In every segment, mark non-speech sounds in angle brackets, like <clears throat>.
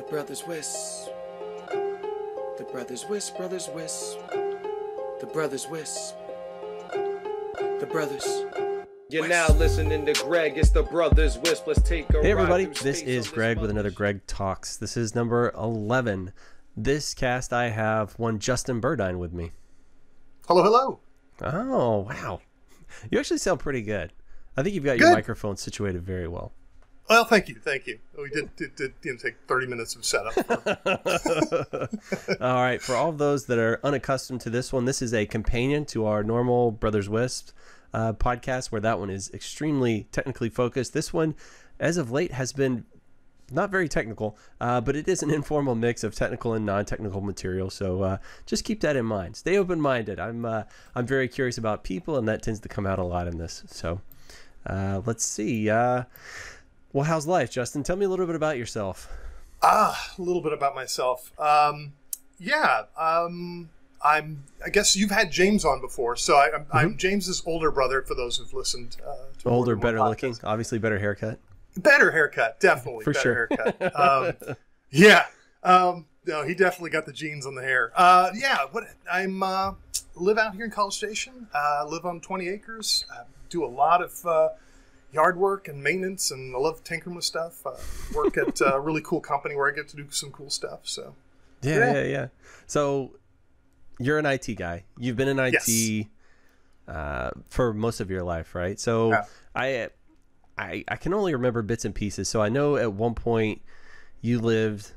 The brothers Wiss. The brothers Wiss, brothers Wiss. The brothers Wiss. The brothers. You're now listening to Greg. It's the Brothers Wisp. Let's take a Hey everybody, through this is on Greg with another Greg Talks. This is number 11. This cast I have one Justin Burdine with me. Hello, hello. Oh, wow. You actually sound pretty good. I think you've got your Good. microphone situated very well. Well, thank you, thank you. We did did, did, did take thirty minutes of setup. For, <laughs> <laughs> all right, for all of those that are unaccustomed to this one, this is a companion to our normal Brothers Wisp uh, podcast, where that one is extremely technically focused. This one, as of late, has been not very technical, uh, but it is an informal mix of technical and non-technical material. So uh, just keep that in mind. Stay open-minded. I'm uh, I'm very curious about people, and that tends to come out a lot in this. So uh, let's see. Well, how's life, Justin? Tell me a little bit about yourself. ah, a little bit about myself. Um, yeah, um, I'm. I guess you've had James on before, so I, I'm, I'm James's older brother. For those who've listened, uh, Older, better looking, obviously better haircut. better haircut, definitely For better sure. haircut. <laughs> Um, yeah, um, no, he definitely got the genes on the hair. Uh, yeah, what I'm uh, live out here in College Station. Uh, live on 20 acres. Uh, do a lot of uh, yard work and maintenance, and I love tinkering with stuff. Uh, work at a <laughs> really cool company where I get to do some cool stuff. So Yeah, Yeah. yeah, yeah. So you're an IT guy. You've been in IT Yes. uh, for most of your life, right? So Yeah. I, I, I can only remember bits and pieces. So I know at one point you lived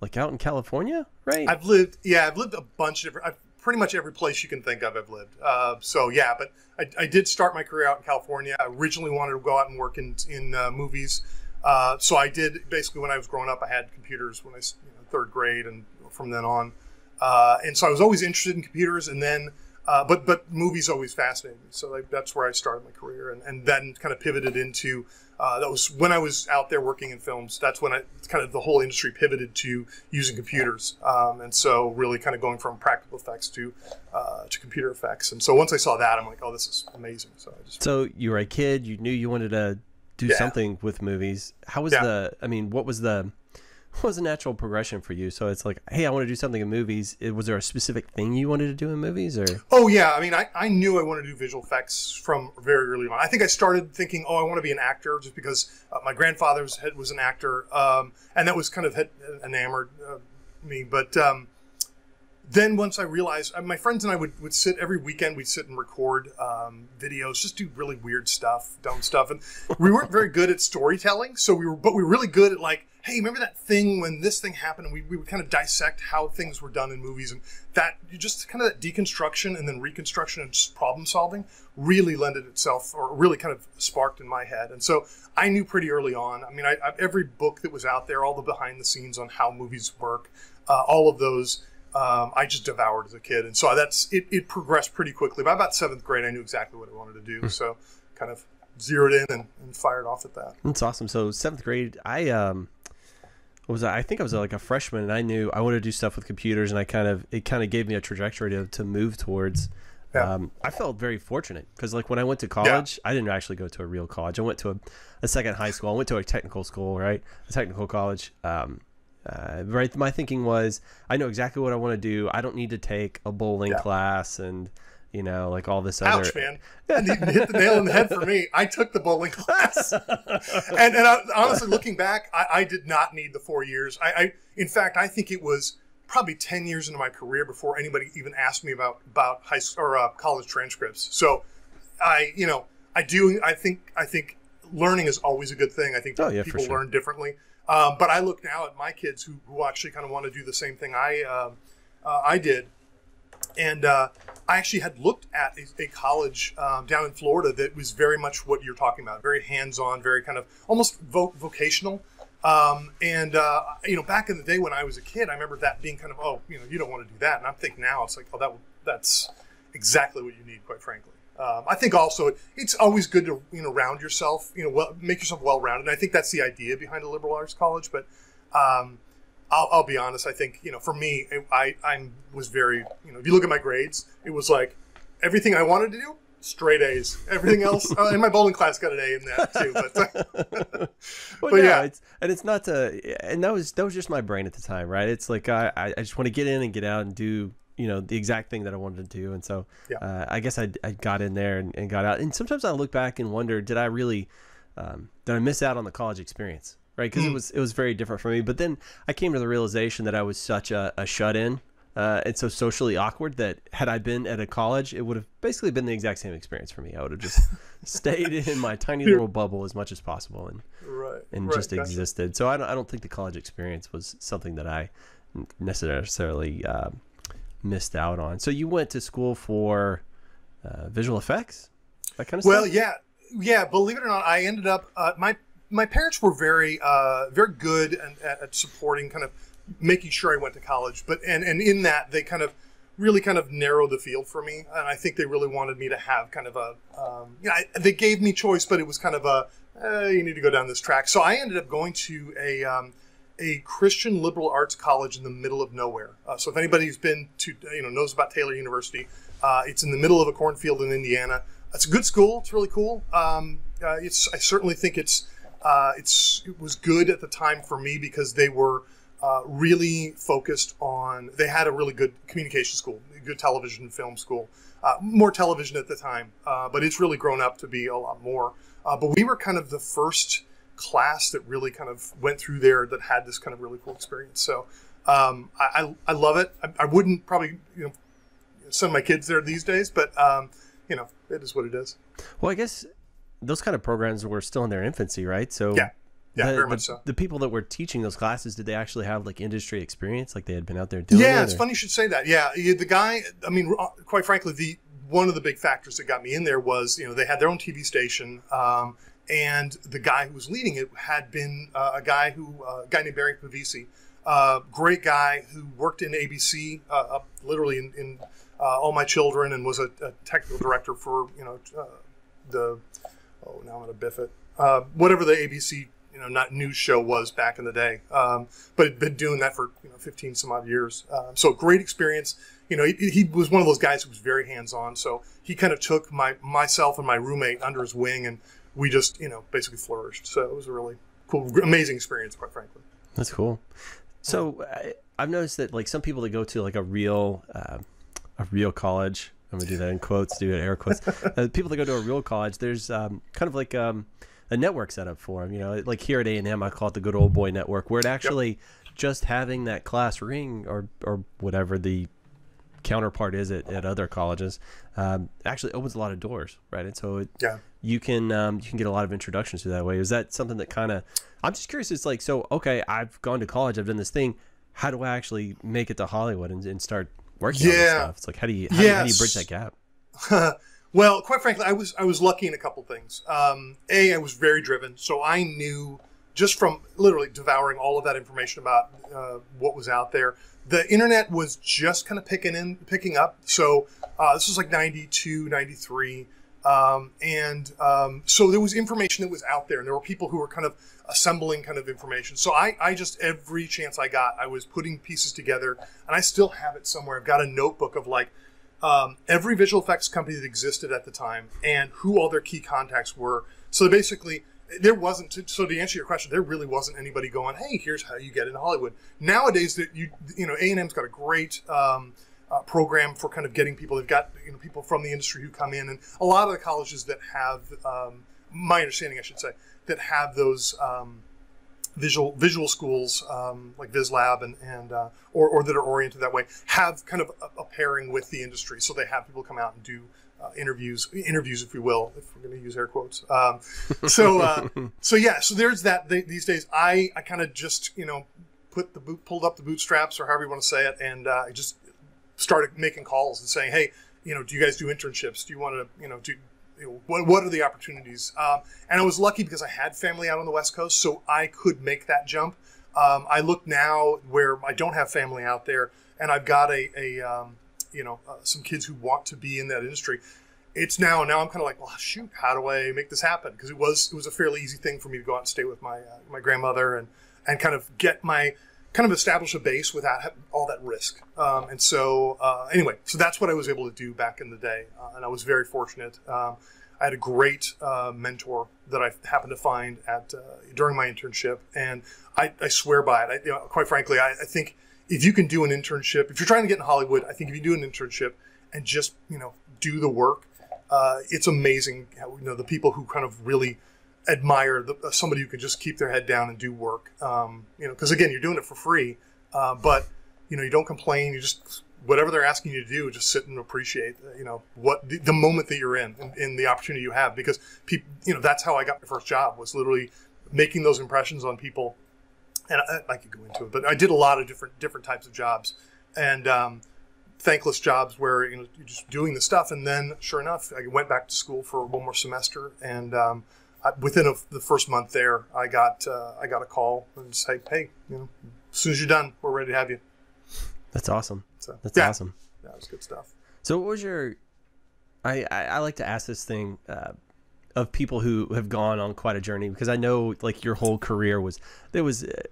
like out in California, right? I've lived, yeah, I've lived a bunch of different. I've, pretty much every place you can think of, I've lived. Uh, so yeah, but I, I did start my career out in California. I originally wanted to go out and work in in uh, movies. Uh, so I did basically when I was growing up. I had computers when I was you know, third grade, and from then on. Uh, and so I was always interested in computers, and then. Uh, but but movies always fascinated me, so like, that's where I started my career, and, and then kind of pivoted into uh, that was when I was out there working in films. That's when I kind of the whole industry pivoted to using computers, um, and so really kind of going from practical effects to uh, to computer effects. And so once I saw that, I'm like, oh, this is amazing. So I just so you were a kid. You knew you wanted to do Yeah. something with movies. How was Yeah. the? I mean, what was the? <laughs> Was a natural progression for you? So it's like, hey, I want to do something in movies. Was there a specific thing you wanted to do in movies, or? Oh yeah, I mean, I, I knew I wanted to do visual effects from very early on. I think I started thinking, oh, I want to be an actor, just because uh, my grandfather was, was an actor, um, and that was kind of enamored uh, me. But um, then once I realized, uh, my friends and I would, would sit every weekend. We'd sit and record um, videos, just do really weird stuff, dumb stuff, and we weren't very good at storytelling. So we were, but we were really good at like, hey, remember that thing when this thing happened? And we, we would kind of dissect how things were done in movies, and that you just kind of that deconstruction and then reconstruction and just problem solving really lended itself, or really kind of sparked in my head. And so I knew pretty early on. I mean, I, I, every book that was out there, all the behind the scenes on how movies work, uh, all of those um, I just devoured as a kid, and so that's it. It progressed pretty quickly. By about seventh grade, I knew exactly what I wanted to do. So, kind of zeroed in and, and fired off at that. That's awesome. So seventh grade, I um, was I? I think I was like a freshman, and I knew I wanted to do stuff with computers, and I kind of it kind of gave me a trajectory to, to move towards. Yeah. Um, I felt very fortunate because like when I went to college, I didn't actually go to a real college. I went to a, a second high school. I went to a technical school, right? A technical college. Um, uh, right. My thinking was, I know exactly what I want to do. I don't need to take a bowling Yeah. class and you know like all this other. Ouch, man! And you hit the nail on the head for me. I took the bowling class, <laughs> and, and I, honestly, looking back, I, I did not need the four years. I, I, in fact, I think it was probably ten years into my career before anybody even asked me about about high school or uh, college transcripts. So, I, you know, I do. I think. I think learning is always a good thing. I think Oh, yeah, people sure. learn differently. Um, but I look now at my kids who, who actually kind of want to do the same thing I um uh, I did, and uh, I actually had looked at a, a college um, down in Florida that was very much what you're talking about, very hands-on, very kind of almost vo- vocational. Um, and uh, you know, back in the day when I was a kid, I remember that being kind of, oh, you know, you don't want to do that. And I'm thinking now, it's like, oh, that that's exactly what you need, quite frankly. Um, I think also it, it's always good to you know round yourself, you know, well, make yourself well-rounded. And I think that's the idea behind a liberal arts college. But um, I'll, I'll be honest. I think you know, for me, I I was very you know, if you look at my grades, it was like everything I wanted to do, straight A's. Everything else, <laughs> uh, and my bowling class got an A in that too. But, <laughs> <laughs> Well, But yeah, yeah. it's and it's not to, and that was that was just my brain at the time, right? It's like I I I just want to get in and get out and do you know the exact thing that I wanted to do, and so Yeah. uh, I guess I, I got in there and, and got out. And sometimes I look back and wonder, did I really um, did I miss out on the college experience? Right, because Hmm. it was it was very different for me. But then I came to the realization that I was such a, a shut in uh, and so socially awkward that had I been at a college, it would have basically been the exact same experience for me. I would have just <laughs> stayed in my tiny little bubble as much as possible and right, and right, just gotcha. existed. So I don't, I don't think the college experience was something that I necessarily um, missed out on. So you went to school for uh, visual effects, that kind of Well, stuff. yeah, yeah. Believe it or not, I ended up. Uh, my my parents were very uh, very good and, at, supporting, kind of making sure I went to college. But and and in that, they kind of really kind of narrowed the field for me, and I think they really wanted me to have kind of a. Um, you know, I, they gave me choice, but it was kind of a. Uh, you need to go down this track. So I ended up going to a. Um, a Christian liberal arts college in the middle of nowhere. Uh, so if anybody's been to, you know, knows about Taylor University, uh, it's in the middle of a cornfield in Indiana. It's a good school. It's really cool. Um, uh, it's I certainly think it's uh, it's it was good at the time for me because they were uh, really focused on. They had a really good communication school, good television and film school. Uh, more television at the time, uh, but it's really grown up to be a lot more. Uh, but we were kind of the first class that really kind of went through there that had this kind of really cool experience. So um, I, I, I love it. I, I wouldn't probably you know send my kids there these days, but um, you know it is what it is. Well, I guess those kind of programs were still in their infancy, right? So Yeah. Yeah, the, very the, much so. the people that were teaching those classes, did they actually have like industry experience, like they had been out there doing? Yeah, it, it's or- funny you should say that. Yeah, the guy. I mean, uh, quite frankly, the one of the big factors that got me in there was you know they had their own TV station, um, and the guy who was leading it had been uh, a guy who uh, a guy named Barry Pavisi, uh, great guy who worked in ABC, uh, up literally in, in uh, All My Children, and was a, a technical director for you know uh, the oh now I'm gonna biff it uh, whatever the ABC you know not news show was back in the day, um, but had been doing that for you know 15 some odd years. Um, so great experience. You know, he, he was one of those guys who was very hands on. So he kind of took my myself and my roommate under his wing, and we just you know basically flourished. So it was a really cool, amazing experience, quite frankly. That's cool. So I, I've noticed that like some people that go to like a real, uh, a real college. I'm gonna do that in quotes, do it air quotes. <laughs> uh, people that go to a real college, there's um, kind of like um, a network set up for them. You know, like here at A and M, I call it the good old boy network, where it actually just having that class ring or or whatever the counterpart is at, at other colleges um, actually opens a lot of doors, right? And so it, Yeah. you can um, you can get a lot of introductions to that way. Is that something that kind of I'm just curious. It's like so okay, I've gone to college, I've done this thing. How do I actually make it to Hollywood and, and start working on Yeah. stuff? It's like how do you how, do you- how do you bridge that gap? <laughs> well, quite frankly, I was I was lucky in a couple things. Um, a, I was very driven, so I knew just from literally devouring all of that information about uh, what was out there. The internet was just kind of picking in, picking up. So uh, this was like 92, 93. Um, and um, so there was information that was out there, and there were people who were kind of assembling kind of information. So I, I just every chance I got, I was putting pieces together, and I still have it somewhere. I've got a notebook of like um, every visual effects company that existed at the time and who all their key contacts were. So basically, there wasn't. So to answer your question, there really wasn't anybody going, "Hey, here's how you get into Hollywood." Nowadays, that you you know, A and M's got a great um, uh, program for kind of getting people. They've got you know people from the industry who come in, and a lot of the colleges that have, um, my understanding, I should say, that have those. Um, visual visual schools um, like VisLab and and uh, or, or that are oriented that way have kind of a, a pairing with the industry, so they have people come out and do uh, interviews, interviews if you will, if we're going to use air quotes. Um, so uh, <laughs> so yeah, so there's that. They, these days, I I kind of just you know put the boot pulled up the bootstraps or however you want to say it, and uh, I just started making calls and saying, hey, you know, do you guys do internships? Do you want to you know do you know, what, what are the opportunities? Um, and I was lucky because I had family out on the West Coast, so I could make that jump. Um, I look now where I don't have family out there, and I've got a, a um, you know, uh, some kids who want to be in that industry. It's now, now I'm kind of like, well, shoot, how do I make this happen? Because it was, it was a fairly easy thing for me to go out and stay with my, uh, my grandmother and, and kind of get my, kind of establish a base without all that risk. Um, and so, uh, anyway, so that's what I was able to do back in the day, uh, and I was very fortunate. Um, I had a great uh, mentor that I happened to find at uh, during my internship, and I, I swear by it. I, you know, quite frankly, I, I think if you can do an internship, if you're trying to get in Hollywood, I think if you do an internship and just you know do the work, uh, it's amazing. How, you know the people who kind of really admire the, uh, somebody who can just keep their head down and do work. Um, you know, because again, you're doing it for free, uh, but you know you don't complain. You just whatever they're asking you to do, just sit and appreciate. uh, You know what the, the moment that you're in and, the opportunity you have. Because people, you know, that's how I got my first job was literally making those impressions on people. And I, I could go into it, but I did a lot of different different types of jobs, and um, thankless jobs where you know you're just doing the stuff. And then, sure enough, I went back to school for one more semester, and um, within a, the first month there, I got uh, I got a call and say, "Hey, you know, as soon as you're done, we're ready to have you." That's awesome. So That's yeah, awesome. That was good stuff. So, what was your? I I, I like to ask this thing uh, of people who have gone on quite a journey because I know like your whole career was there was uh,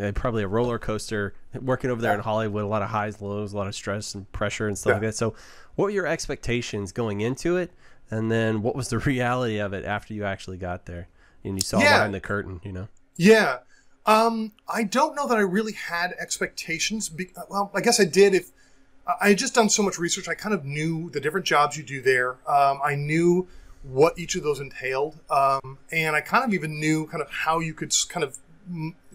uh, probably a roller coaster working over there in Hollywood, a lot of highs, lows, a lot of stress and pressure and stuff like that. So, what were your expectations going into it, and then what was the <laughs> reality of it after you actually got there and you saw Yeah. behind the curtain? You know. Yeah. Um, I don't know that I really had expectations. Be- well, I guess I did. If I had just done so much research, I kind of knew the different jobs you do there. Um, I knew what each of those entailed, um, and I kind of even knew kind of how you could kind of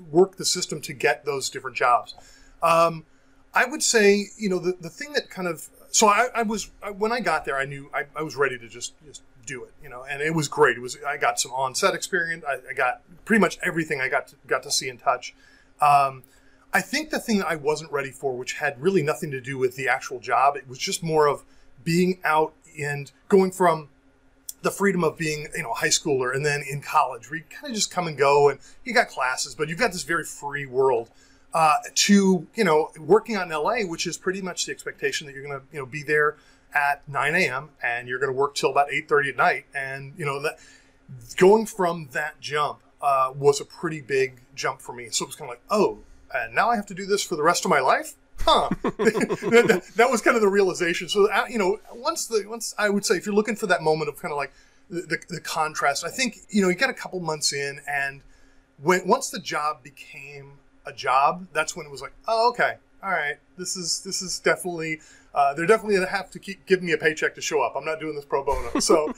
work the system to get those different jobs. Um, I would say, you know, the, the thing that kind of so I, I was I, when I got there, I knew I, I was ready to just just do it, you know, and it was great. It was I got some on set experience. I, got pretty much everything I got to, got to see and touch. Um, I think the thing that I wasn't ready for, which had really nothing to do with the actual job, it was just more of being out and going from the freedom of being, you know, a high schooler and then in college, where you kind of just come and go and you got classes, but you've got this very free world. Uh, to you know, working out in LA, which is pretty much the expectation that you're going to you know be there at 9 a.m. and you're going to work till about 8:30 at night, and you know that going from that jump uh, was a pretty big jump for me. So it was kind of like, oh, and now I have to do this for the rest of my life. Huh. <laughs> <laughs> that, that- that was kind of the realization. So uh, you know, once the once I would say, if you're looking for that moment of kind of like the, the, the contrast, I think you know you get a couple months in, and when once the job became a job, that's when it was like, oh, okay, all right, this is this is definitely. Uh, they're definitely gonna have to keep giving me a paycheck to show up. I'm not doing this pro bono. <laughs> So,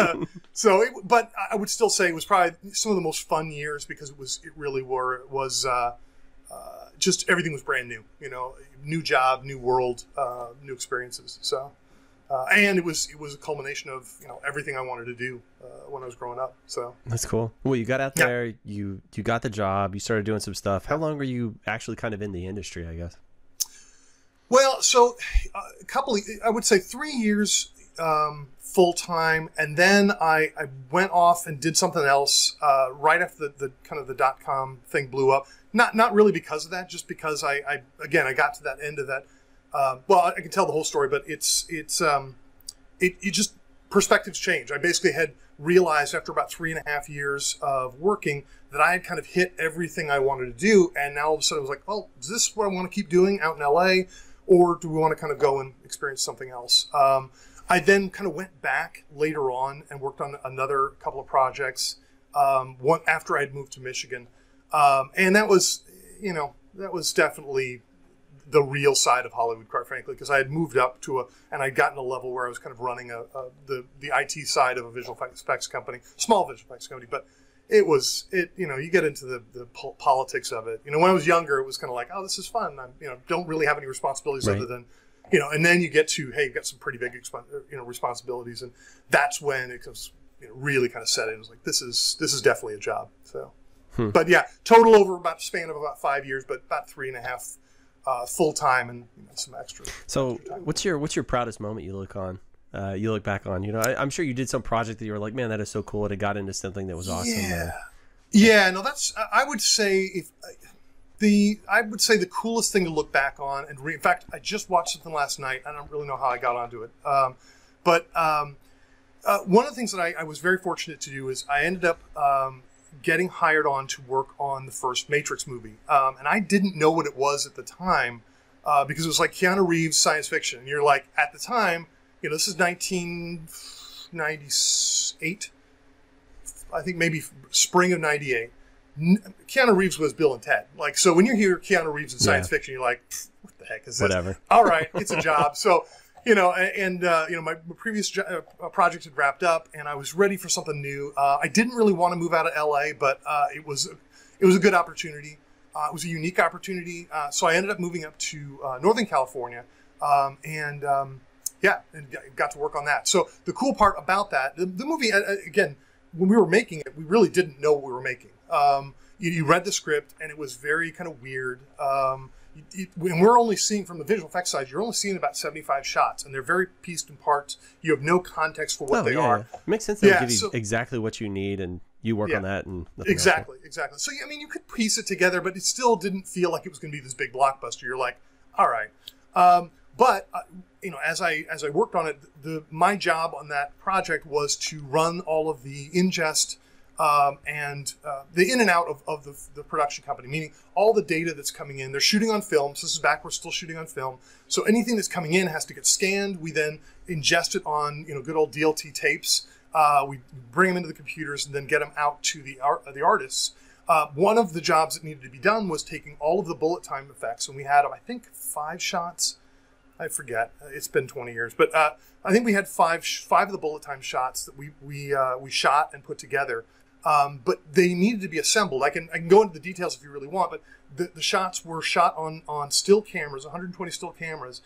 <laughs> so, it, but I would still say it was probably some of the most fun years because it was, it really were was uh, uh, just everything was brand new. You know, new job, new world, uh, new experiences. So, uh, and it was it was a culmination of you know everything I wanted to do uh, when I was growing up. So, That's cool. Well, you got out Yeah. there, you you got the job, you started doing some stuff. How long were you actually kind of in the industry? I guess. Well, so uh, a couple, of, I would say three years um, full time, and then I, I went off and did something else uh, right after the, the kind of the dot com thing blew up. Not not really because of that, just because I, I again I got to that end of that. Uh, well, I can tell the whole story, but it's it's um, it, it just perspectives change. I basically had realized after about three and a half years of working that I had kind of hit everything I wanted to do, and now all of a sudden I was like, well, is this what I want to keep doing out in LA, or do we want to kind of go and experience something else? Um, I then kind of went back later on and worked on another couple of projects. Um, one after I had moved to Michigan, um, and that was, you know, that was definitely the real side of Hollywood, quite frankly, because I had moved up to a and I'd gotten a level where I was kind of running a, a the the IT side of a visual effects company, small visual effects company, but it was it you know you get into the the pol- politics of it. You know, when I was younger, it was kind of like, oh, this is fun. I'm you know don't really have any responsibilities Right. other than you know, and then you get to hey, you've got some pretty big expo- er, you know responsibilities, and that's when it comes you know really kind of set in. It was like this is this is definitely a job. So, hmm. but yeah, total over about span of about five years, but about three and a half uh, full time and you know, some extra. So, extra time. what's your what's your proudest moment you look on? Uh, you look back on, you know, I, I'm sure you did some project that you were like, man, that is so cool. It got into something that was awesome. Yeah, Uh, yeah. No, that's. I- I would say if the I would say the coolest thing to look back on, and re, in fact, I just watched something last night. I don't really know how I got onto it, um, but um, uh, one of the things that I, I was very fortunate to do is I ended up um, getting hired on to work on the first Matrix movie, um, and I didn't know what it was at the time uh, because it was like Keanu Reeves science fiction. And you're like, at the time, you know, this is 1998, I think maybe spring of '98. Keanu Reeves was Bill and Ted. Like, so when you hear Keanu Reeves in science Yeah. fiction, you're like, what the heck is this? Whatever. All right, it's a job. <laughs> So, you know, and, uh, you know, my previous jo- uh, project had wrapped up and I was ready for something new. Uh, I didn't really want to move out of LA, but uh, it was, it was a good opportunity. Uh, it was a unique opportunity. Uh, so I ended up moving up to uh, Northern California. Um, and, um, yeah, and got- to work on that. So the cool part about that, the, the movie, uh, uh, again, when we were making it, we really didn't know what we were making. Um, you, you read the script, and it was very kind of weird. Um, you, when we're only seeing from the visual effects side, you're only seeing about 75 shots, and they're very pieced in parts. You have no context for what oh, they yeah, are. yeah. Makes sense. They'll Yeah, give you so- exactly what you need, and you work Yeah. on that, and nothing else. Exactly, exactly. So, I mean, you could piece it together, but it still didn't feel like it was going to be this big blockbuster. You're like, all right. Um, but uh, you know, as I as I worked on it, the my job on that project was to run all of the ingest um, and uh, the in and out of, of the, the production company, meaning all the data that's coming in. They're shooting on film. So this is back. We're still shooting on film. So anything that's coming in has to get scanned. We then ingest it on you know good old DLT tapes. Uh, we bring them into the computers and then get them out to the art, the artists. Uh, one of the jobs that needed to be done was taking all of the bullet time effects, and we had I think five shots. I forget. It's been 20 years, but uh, I think we had five five of the bullet time shots that we we uh, we shot and put together. Um, but they needed to be assembled. I can I can go into the details if you really want, but the, the shots were shot on on still cameras, 120 still cameras,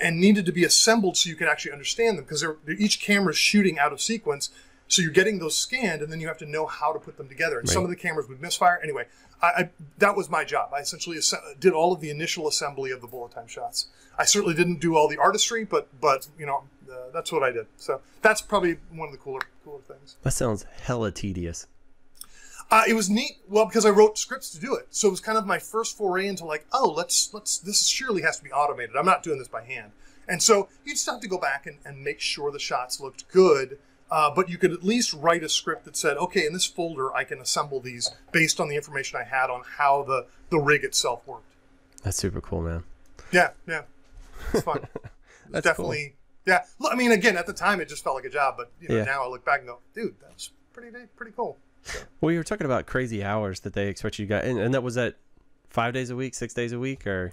and needed to be assembled so you could actually understand them because they're, they're each camera is shooting out of sequence. So you're getting those scanned, and then you have to know how to put them together. And some of the cameras would misfire. Anyway, I, I that was my job. I essentially did all of the initial assembly of the bullet time shots. I certainly didn't do all the artistry, but but you know uh, that's what I did. So that's probably one of the cooler cooler things. That sounds hella tedious. Uh, it was neat, well, because I wrote scripts to do it. So it was kind of my first foray into like, oh, let's let's this surely has to be automated. I'm not doing this by hand. And so you just have to go back and, and make sure the shots looked good. Uh, but you could at least write a script that said, okay, in this folder I can assemble these based on the information I had on how the the rig itself worked. That's super cool, man. Yeah, yeah, it's fun. <laughs> That's definitely, yeah. Look, I mean, again, at the time it just felt like a job, but you know, Yeah. now I look back and go, dude, that's pretty pretty cool. Well, you were talking about crazy hours that they expect you to get, and, and that was at five days a week, six days a week, or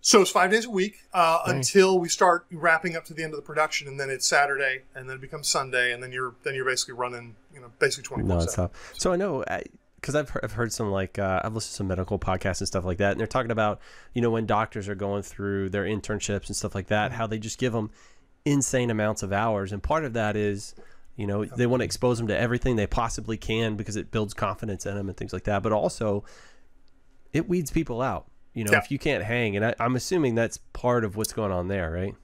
So it's five days a week uh, Nice. until we start wrapping up to the end of the production, and then it's Saturday, and then it becomes Sunday, and then you're then you're basically running, you know, basically twenty four seven. So I know because I've heard, I've heard some like uh, I've listened to some medical podcasts and stuff like that, and they're talking about you know when doctors are going through their internships and stuff like that, Mm-hmm. how they just give them insane amounts of hours, and part of that is you know they want to expose them to everything they possibly can because it builds confidence in them and things like that, but also it weeds people out. You know, Yeah. if you can't hang, and I, I'm assuming that's part of what's going on there, right?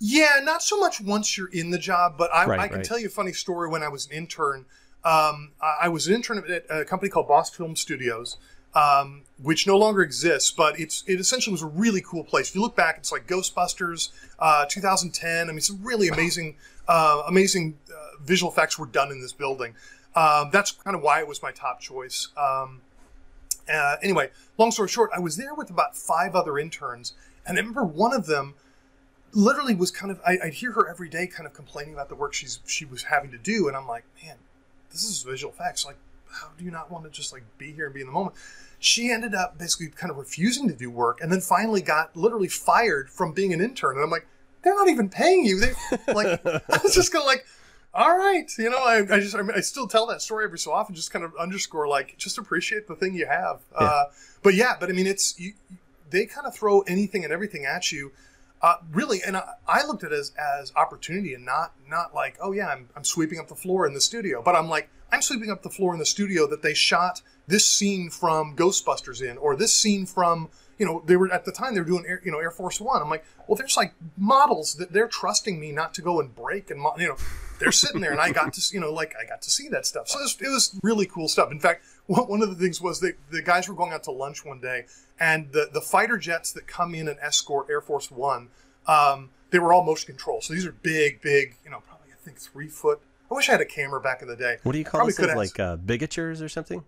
Yeah, not so much once you're in the job, but I, Right, I can right. tell you a funny story. When I was an intern, um, I I was an intern at a company called Boss Film Studios, um, which no longer exists, but it's it essentially was a really cool place. If you look back, it's like Ghostbusters, uh, 2010. I mean, some really amazing, uh, amazing uh, visual effects were done in this building. Um, that's kind of why it was my top choice. Um, uh, anyway, long story short, I was there with about five other interns, and I remember one of them literally was kind of I, I'd hear her every day kind of complaining about the work she's she was having to do and i'm like man this is visual effects like how do you not want to just like be here and be in the moment? She ended up basically kind of refusing to do work and then finally got literally fired from being an intern. And i'm like they're not even paying you. They like <laughs> <laughs> i was just of like all right. You know i, I just I, mean, I still tell that story every so often just kind of underscore like just appreciate the thing you have. Uh, but yeah but i mean it's you, they kind of throw anything and everything at you uh, really, and I, I looked at it as, as opportunity and not not like, oh yeah, I'm, I'm sweeping up the floor in the studio. But I'm like, I'm sweeping up the floor in the studio that they shot this scene from Ghostbusters in, or this scene from, you know, they were at the time they were doing, Air, you know, Air Force One. I'm like, well, there's like models that they're trusting me not to go and break, and you know, they're sitting there, and I got to, you know, like I got to see that stuff. So it was, it was really cool stuff. In fact, one one of the things was that the guys were going out to lunch one day, and the, the fighter jets that come in and escort Air Force One, um, they were all motion control. So these are big, big, you know, probably I think three foot I wish I had a camera back in the day. What do you call Probably those things? could Like uh, bigatures or something?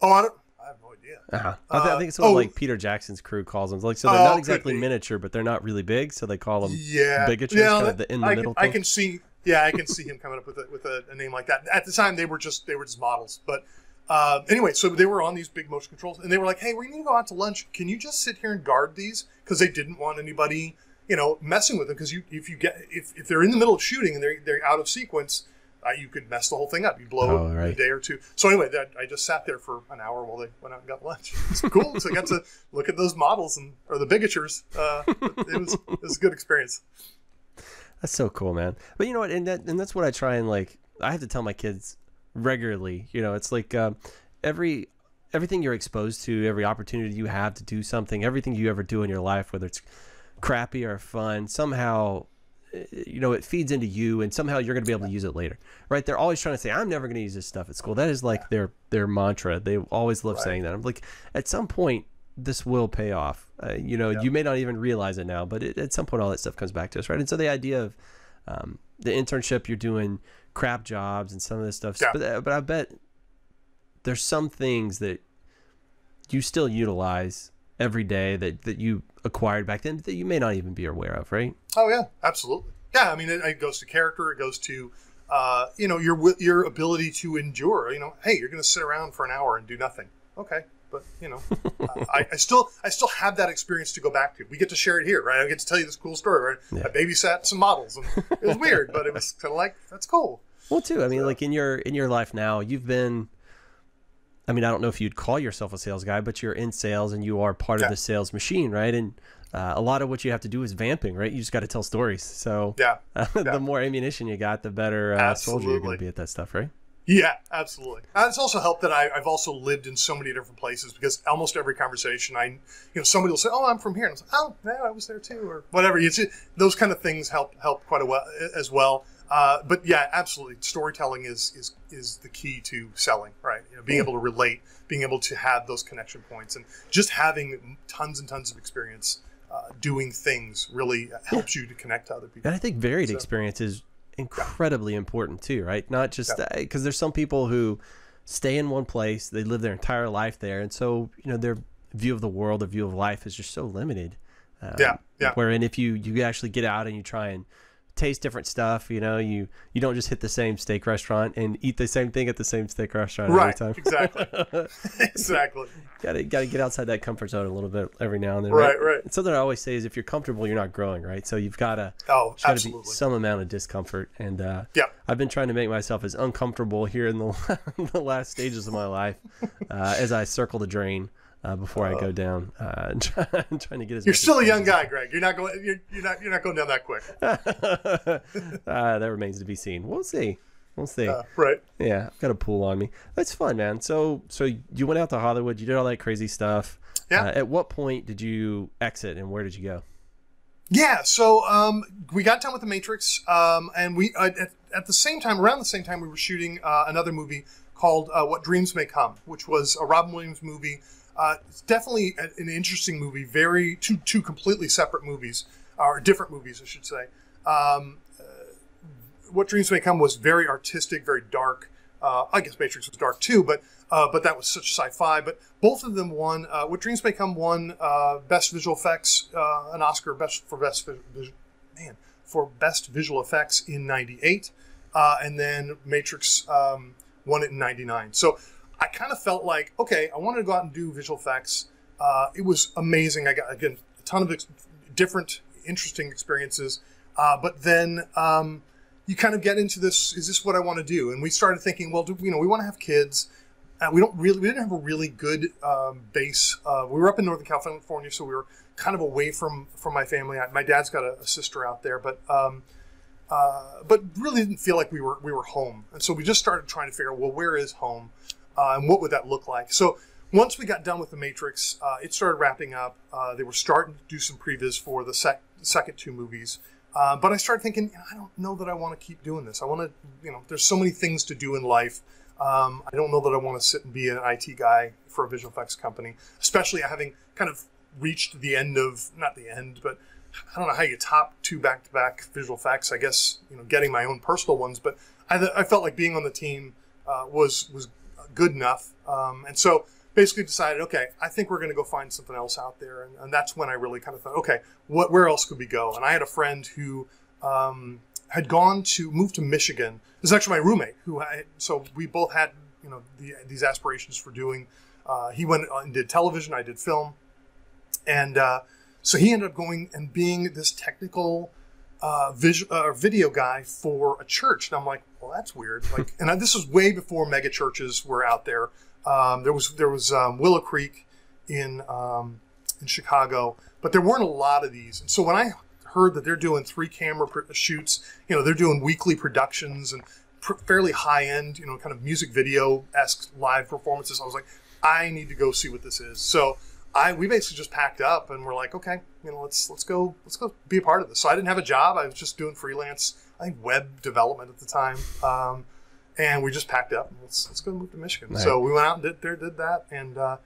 Oh, I, don't, I have no idea. Uh-huh. I, I Uh, think it's what oh. like Peter Jackson's crew calls them. Like so, they're Oh, not exactly miniature, but they're not really big, so they call them Yeah, bigatures, Yeah, kind of the in the I middle Can, I can see. Yeah, I can see him coming up with a, with a, a name like that. At the time, they were just they were just models. But uh, anyway, so they were on these big motion controls, and they were like, "Hey, we need to go out to lunch. Can you just sit here and guard these?" Because they didn't want anybody, you know, messing with them. Because you, if you get if, if they're in the middle of shooting and they're they're out of sequence, uh, you could mess the whole thing up. You blow Oh, it right. a day or two. So anyway, that, I just sat there for an hour while they went out and got lunch. It's cool. so I got to look at those models and or the bigatures. Uh, it was it was a good experience. That's so cool, man. But you know what? And that and that's what I try and like. I have to tell my kids regularly. You know, it's like um, every everything you're exposed to, every opportunity you have to do something, everything you ever do in your life, whether it's crappy or fun, somehow. eh, You know, it feeds into you, and somehow you're going to be able to use it later, right? They're always trying to say, "I'm never going to use this stuff at school." That is like their their mantra. They always love Right. saying that. I'm like, at some point, this will pay off. Uh, you know, you may not even realize it now, but it, at some point, all that stuff comes back to us, right? And so the idea of um, the internship, you're doing crap jobs and some of this stuff, Yeah. but uh, but I bet there's some things that you still utilize every day that that you acquired back then that you may not even be aware of, right? Oh yeah, absolutely. Yeah, I mean, it, it goes to character. It goes to, uh, you know, your your ability to endure. You know, hey, you're going to sit around for an hour and do nothing. Okay, but you know, I, I still I still have that experience to go back to. We get to share it here, right? I get to tell you this cool story, right? Yeah. I babysat some models, and it was weird, but it was kind of like that's cool. Well, too. I mean, like in your in your life now, you've been. I mean, I don't know if you'd call yourself a sales guy, but you're in sales and you are part Yeah. of the sales machine, right? And uh, a lot of what you have to do is vamping, right? You just got to tell stories. So Yeah, <laughs> uh, Yeah. the more ammunition you got, the better uh, soldier you're going to be at that stuff, right? Yeah, absolutely. And it's also helped that I, I've also lived in so many different places because almost every conversation, I, you know, somebody will say, "Oh, I'm from here," and I was like, "Oh, yeah, I was there too," or whatever. It's those kind of things help help quite a well as well. Uh, but yeah, absolutely, storytelling is is is the key to selling, right? You know, being able to relate, being able to have those connection points, and just having tons and tons of experience uh, doing things really helps you to connect to other people. And I think varied So- experience is incredibly important too, right? Not just Yeah. because there's some people who stay in one place, they live their entire life there, and so you know their view of the world, their view of life is just so limited. Um, Yeah, yeah. Wherein if you you actually get out and you try and taste different stuff, you know, you you don't just hit the same steak restaurant and eat the same thing at the same steak restaurant Right, every time. exactly, <laughs> exactly. gotta gotta get outside that comfort zone a little bit every now and then. Right, right. And something I always say is if you're comfortable, you're not growing, right? So you've Oh, got to be absolutely. some amount of discomfort, and uh, Yeah. I've been trying to make myself as uncomfortable here in the, <laughs> the last stages of my life uh, as I circle the drain uh, before I go down. Uh, <laughs> try, trying to get as You're still a young guy, Greg. You're not going. You're, you're not. You're not going down that quick. <laughs> uh, that remains to be seen. We'll see. We'll see. Uh, right. yeah, I've got a pool on me. That's fun, man. So, so you went out to Hollywood. You did all that crazy stuff. Yeah. Uh, at what point did you exit, and where did you go? Yeah. So um, we got done with the Matrix, um, and we uh, at, at the same time, around the same time, we were shooting uh, another movie called uh, "What Dreams May Come," which was a Robin Williams movie. Uh, it's definitely an interesting movie. Very two two completely separate movies, or different movies, I should say. Um, uh, what Dreams May Come was very artistic, very dark. Uh, I guess Matrix was dark too, but uh, but that was such sci-fi. But both of them won. Uh, what Dreams May Come won best visual effects, an Oscar best for best vi- vis- man for best visual effects in '98, uh, and then Matrix um, won it in '99. So I kind of felt like okay, I wanted to go out and do visual effects. Uh, it was amazing. I got again a ton of different interesting experiences, uh, but then. Um, you kind of get into this is this what i want to do and we started thinking well do, you know we want to have kids uh, we don't really we didn't have a really good um, base uh, we were up in northern california so we were kind of away from from my family I, my dad's got a, a sister out there but um, uh, but really didn't feel like we were we were home and so we just started trying to figure out well where is home uh, and what would that look like so once we got done with the matrix uh, it started wrapping up uh, they were starting to do some previs for the sec- second two movies uh, but I started thinking, I don't know that I want to keep doing this. I want to, you know, there's so many things to do in life. Um, I don't know that I want to sit and be an IT guy for a visual effects company, especially having kind of reached the end of, not the end, but I don't know how you top two back to back visual effects. I guess, you know, getting my own personal ones, but I, I felt like being on the team uh, was was good enough, um, and so basically decided, okay, I think we're going to go find something else out there, and, and that's when I really kind of thought, okay, what where else could we go? And I had a friend who um, had gone to move to Michigan. This is actually my roommate who I, so we both had you know the, these aspirations for doing. Uh, he went and did television. I did film, and uh, so he ended up going and being this technical uh, visual, uh, video guy for a church. And I'm like, well, that's weird. Like, <laughs> and I, this was way before mega churches were out there. Um, there was there was um, Willow Creek in um, in Chicago, but there weren't a lot of these. And so when I heard that they're doing three camera pr- shoots, you know, they're doing weekly productions and pr- fairly high end, you know, kind of music video esque live performances, I was like, I need to go see what this is. So I we basically just packed up and we're like, okay, you know, let's let's go let's go be a part of this. So I didn't have a job. I was just doing freelance, I think web development at the time. Um, and we just packed up let's let's go move to Michigan. Right. So we went out and did there, did that, and uh,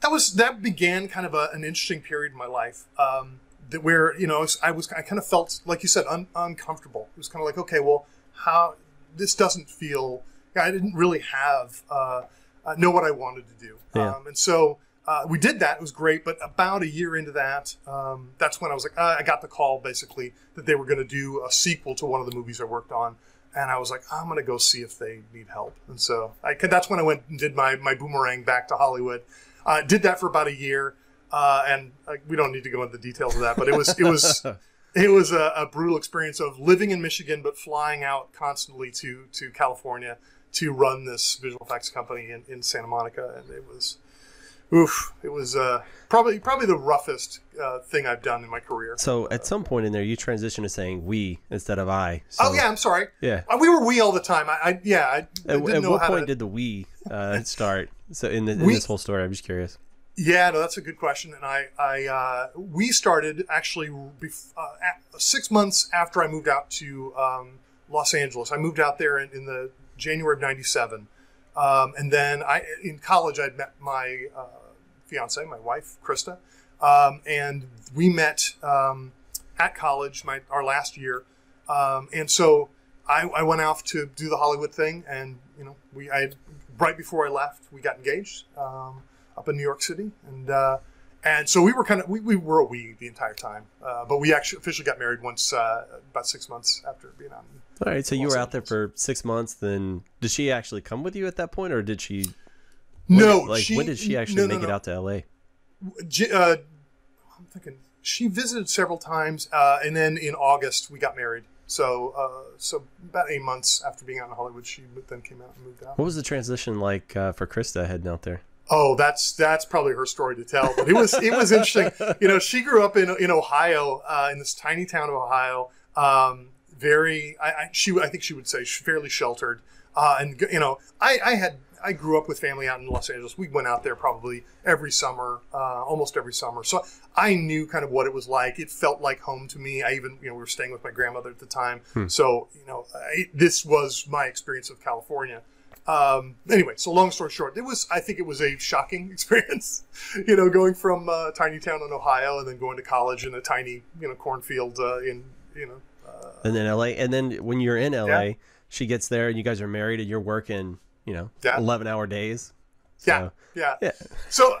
that was that began kind of a, an interesting period in my life. Um, that where you know I was, I kind of felt like you said un, uncomfortable. It was kind of like okay, well, how this doesn't feel. I didn't really have uh, know what I wanted to do, Yeah. um, and so. Uh, we did that. It was great. But about a year into that, um, that's when I was like, uh, I got the call basically that they were going to do a sequel to one of the movies I worked on. And I was like, I'm going to go see if they need help. And so I, that's when I went and did my, my boomerang back to Hollywood. Uh, did that for about a year. Uh, and we don't need to go into the details of that, but it was, it was, <laughs> it was a, a brutal experience of living in Michigan, but flying out constantly to, to California to run this visual effects company in, in Santa Monica. And it was, oof, it was uh, probably probably the roughest uh, thing I've done in my career. So at some point in there, you transition to saying we instead of I. So, oh yeah, I'm sorry. yeah. Uh, we were we all the time. I, I yeah. I, I At, didn't at know what point to, did the we uh, <laughs> start? So in, the, in We- this whole story, I'm just curious. Yeah, no, that's a good question. And I, I, uh, we started actually bef- uh, six months after I moved out to um, Los Angeles. I moved out there in, in the January of '97, um, and then I, in college, I'd met my uh, fiance, my wife, Krista, um, and we met um, at college, my our last year, um, and so I, I went off to do the Hollywood thing, and you know, we, I, right before I left, we got engaged. Um, up in New York City, and uh, and so we were kind of we, we were a we the entire time, uh, but we actually officially got married once uh, about six months after being out. in- All right, so you were out there for six months. Then did she actually come with you at that point, or did she? No, like she, when did she actually no, no, make it out to L.A.? Uh, I'm thinking she visited several times, uh, and then in August we got married. So uh, so about eight months after being out in Hollywood, she then came out and moved out. What was the transition like uh, for Krista heading out there? Oh, that's that's probably her story to tell. But it was it was interesting. You know, she grew up in in Ohio, uh, in this tiny town of Ohio. Um, very, I, I she I think she would say fairly sheltered. Uh, and you know, I, I had I grew up with family out in Los Angeles. We went out there probably every summer, uh, almost every summer. So I knew kind of what it was like. It felt like home to me. I even you know we were staying with my grandmother at the time. So you know, I, this was my experience of California. Um, anyway, so long story short, it was, I think it was a shocking <laughs> experience, you know, going from uh, a tiny town in Ohio and then going to college in a tiny, you know, cornfield uh, in, you know, uh, And then L.A. And then when you're in L.A., Yeah. she gets there, and you guys are married, and you're working, you know, Yeah. eleven hour days. yeah, So- yeah. yeah. So,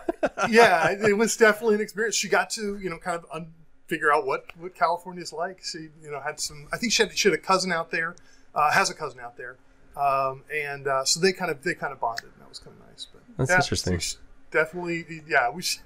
yeah, it was definitely an experience. She got to, you know, kind of un- figure out what, what California's like. She, you know, had some, I think she had, she had a cousin out there, uh, has a cousin out there. Um, and uh, so they kind of they kind of bonded, and that was kind of nice. But That's yeah, interesting. Definitely, yeah, we should,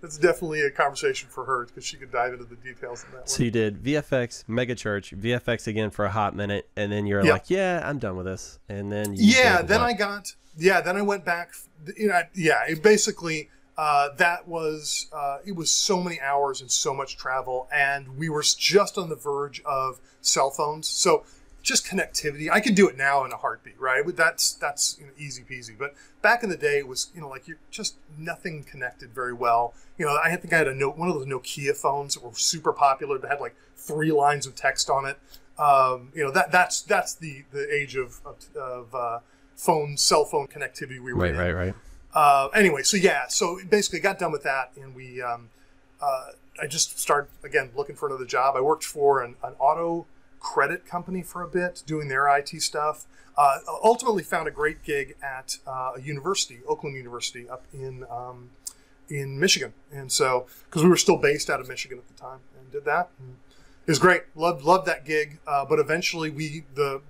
that's definitely a conversation for her because she could dive into the details of that. So one. you did VFX, Mega Church, VFX again for a hot minute, and then you're Yeah. like, yeah, I'm done with this. And then you yeah then i got yeah then i went back you know, yeah it basically uh, that was uh, it was so many hours and so much travel and we were just on the verge of cell phones so just connectivity i could do it now in a heartbeat right that's that's you know, easy peasy but back in the day it was you know like you're just nothing connected very well you know i think i had a note one of those nokia phones that were super popular that had like three lines of text on it um, you know that that's that's the the age of of, of uh, phone cell phone connectivity we were Right, in. right, right. Uh, anyway, so yeah, so basically got done with that, and we um, uh, I just started again looking for another job. I worked for an, an auto credit company for a bit, doing their IT stuff. Uh, ultimately, found a great gig at uh, a university, Oakland University, up in um, in Michigan, and so because we were still based out of Michigan at the time, and did that. And it was great. Loved loved that gig. Uh, but eventually, we the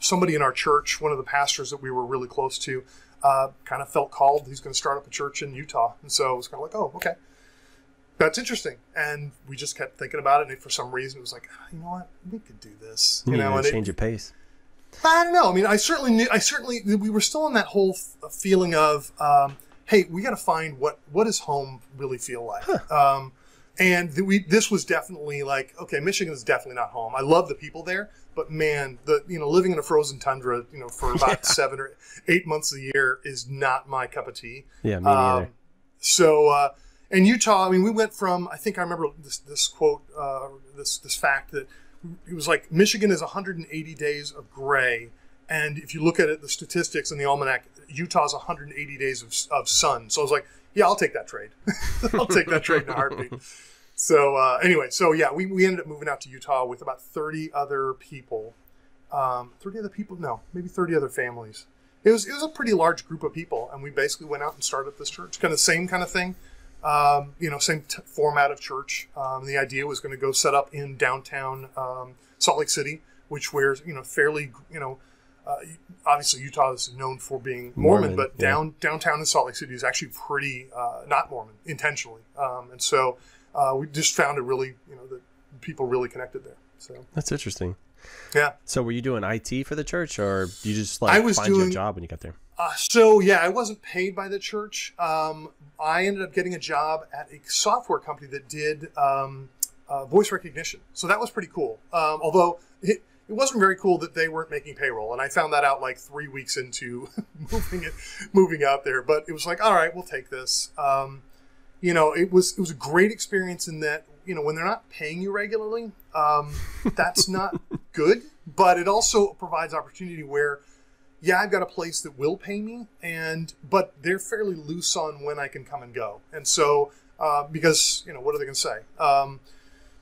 somebody in our church, one of the pastors that we were really close to, uh, kind of felt called. He's going to start up a church in Utah, and so it was kind of like, oh, okay, that's interesting. And we just kept thinking about it, and for some reason, it was like, "Ah, you know what, we could do this. You, You know, and it- change your pace. I don't know. I mean, I certainly knew. I certainly we were still in that whole f- feeling of, um, hey, we got to find what what does home really feel like. Um, and th- we this was definitely like, okay, Michigan is definitely not home. I love the people there, but man, the you know living in a frozen tundra, you know, for about <laughs> seven or eight months a year is not my cup of tea. Yeah, me neither. Um, so uh, in Utah, I mean, we went from I think I remember this this quote, uh, this this fact that it was like Michigan is 180 days of gray, and if you look at it, the statistics in the almanac, Utah's 180 days of, of sun. So I was like, yeah, I'll take that trade. <laughs> I'll take that trade in a heartbeat. So uh, anyway, so yeah, we, we ended up moving out to Utah with about 30 other people. Um, 30 other people? No, maybe 30 other families. It was it was a pretty large group of people, and we basically went out and started this church. Kind of same kind of thing, um, you know, same t- format of church. Um, the idea was going to go set up in downtown um, Salt Lake City, which where you know fairly you know. Uh, obviously, Utah is known for being Mormon, Mormon, but yeah. down downtown in Salt Lake City is actually pretty uh, not Mormon intentionally, um, and so uh, we just found it really, you know, that people really connected there. So That's interesting. yeah, So were you doing IT for the church, or you just like I was find you a job when you got there? Uh, so yeah, I wasn't paid by the church. Um, I ended up getting a job at a software company that did um, uh, voice recognition. So that was pretty cool. Um, although it, it wasn't very cool that they weren't making payroll, and I found that out like three weeks into <laughs> moving it, moving out there. But it was like, all right, we'll take this. Um, you know, it was it was a great experience in that you know when they're not paying you regularly, um, that's not <laughs> good. But it also provides opportunity where yeah, I've got a place that will pay me, and but they're fairly loose on when I can come and go, and so uh, because you know what are they going to say? Um,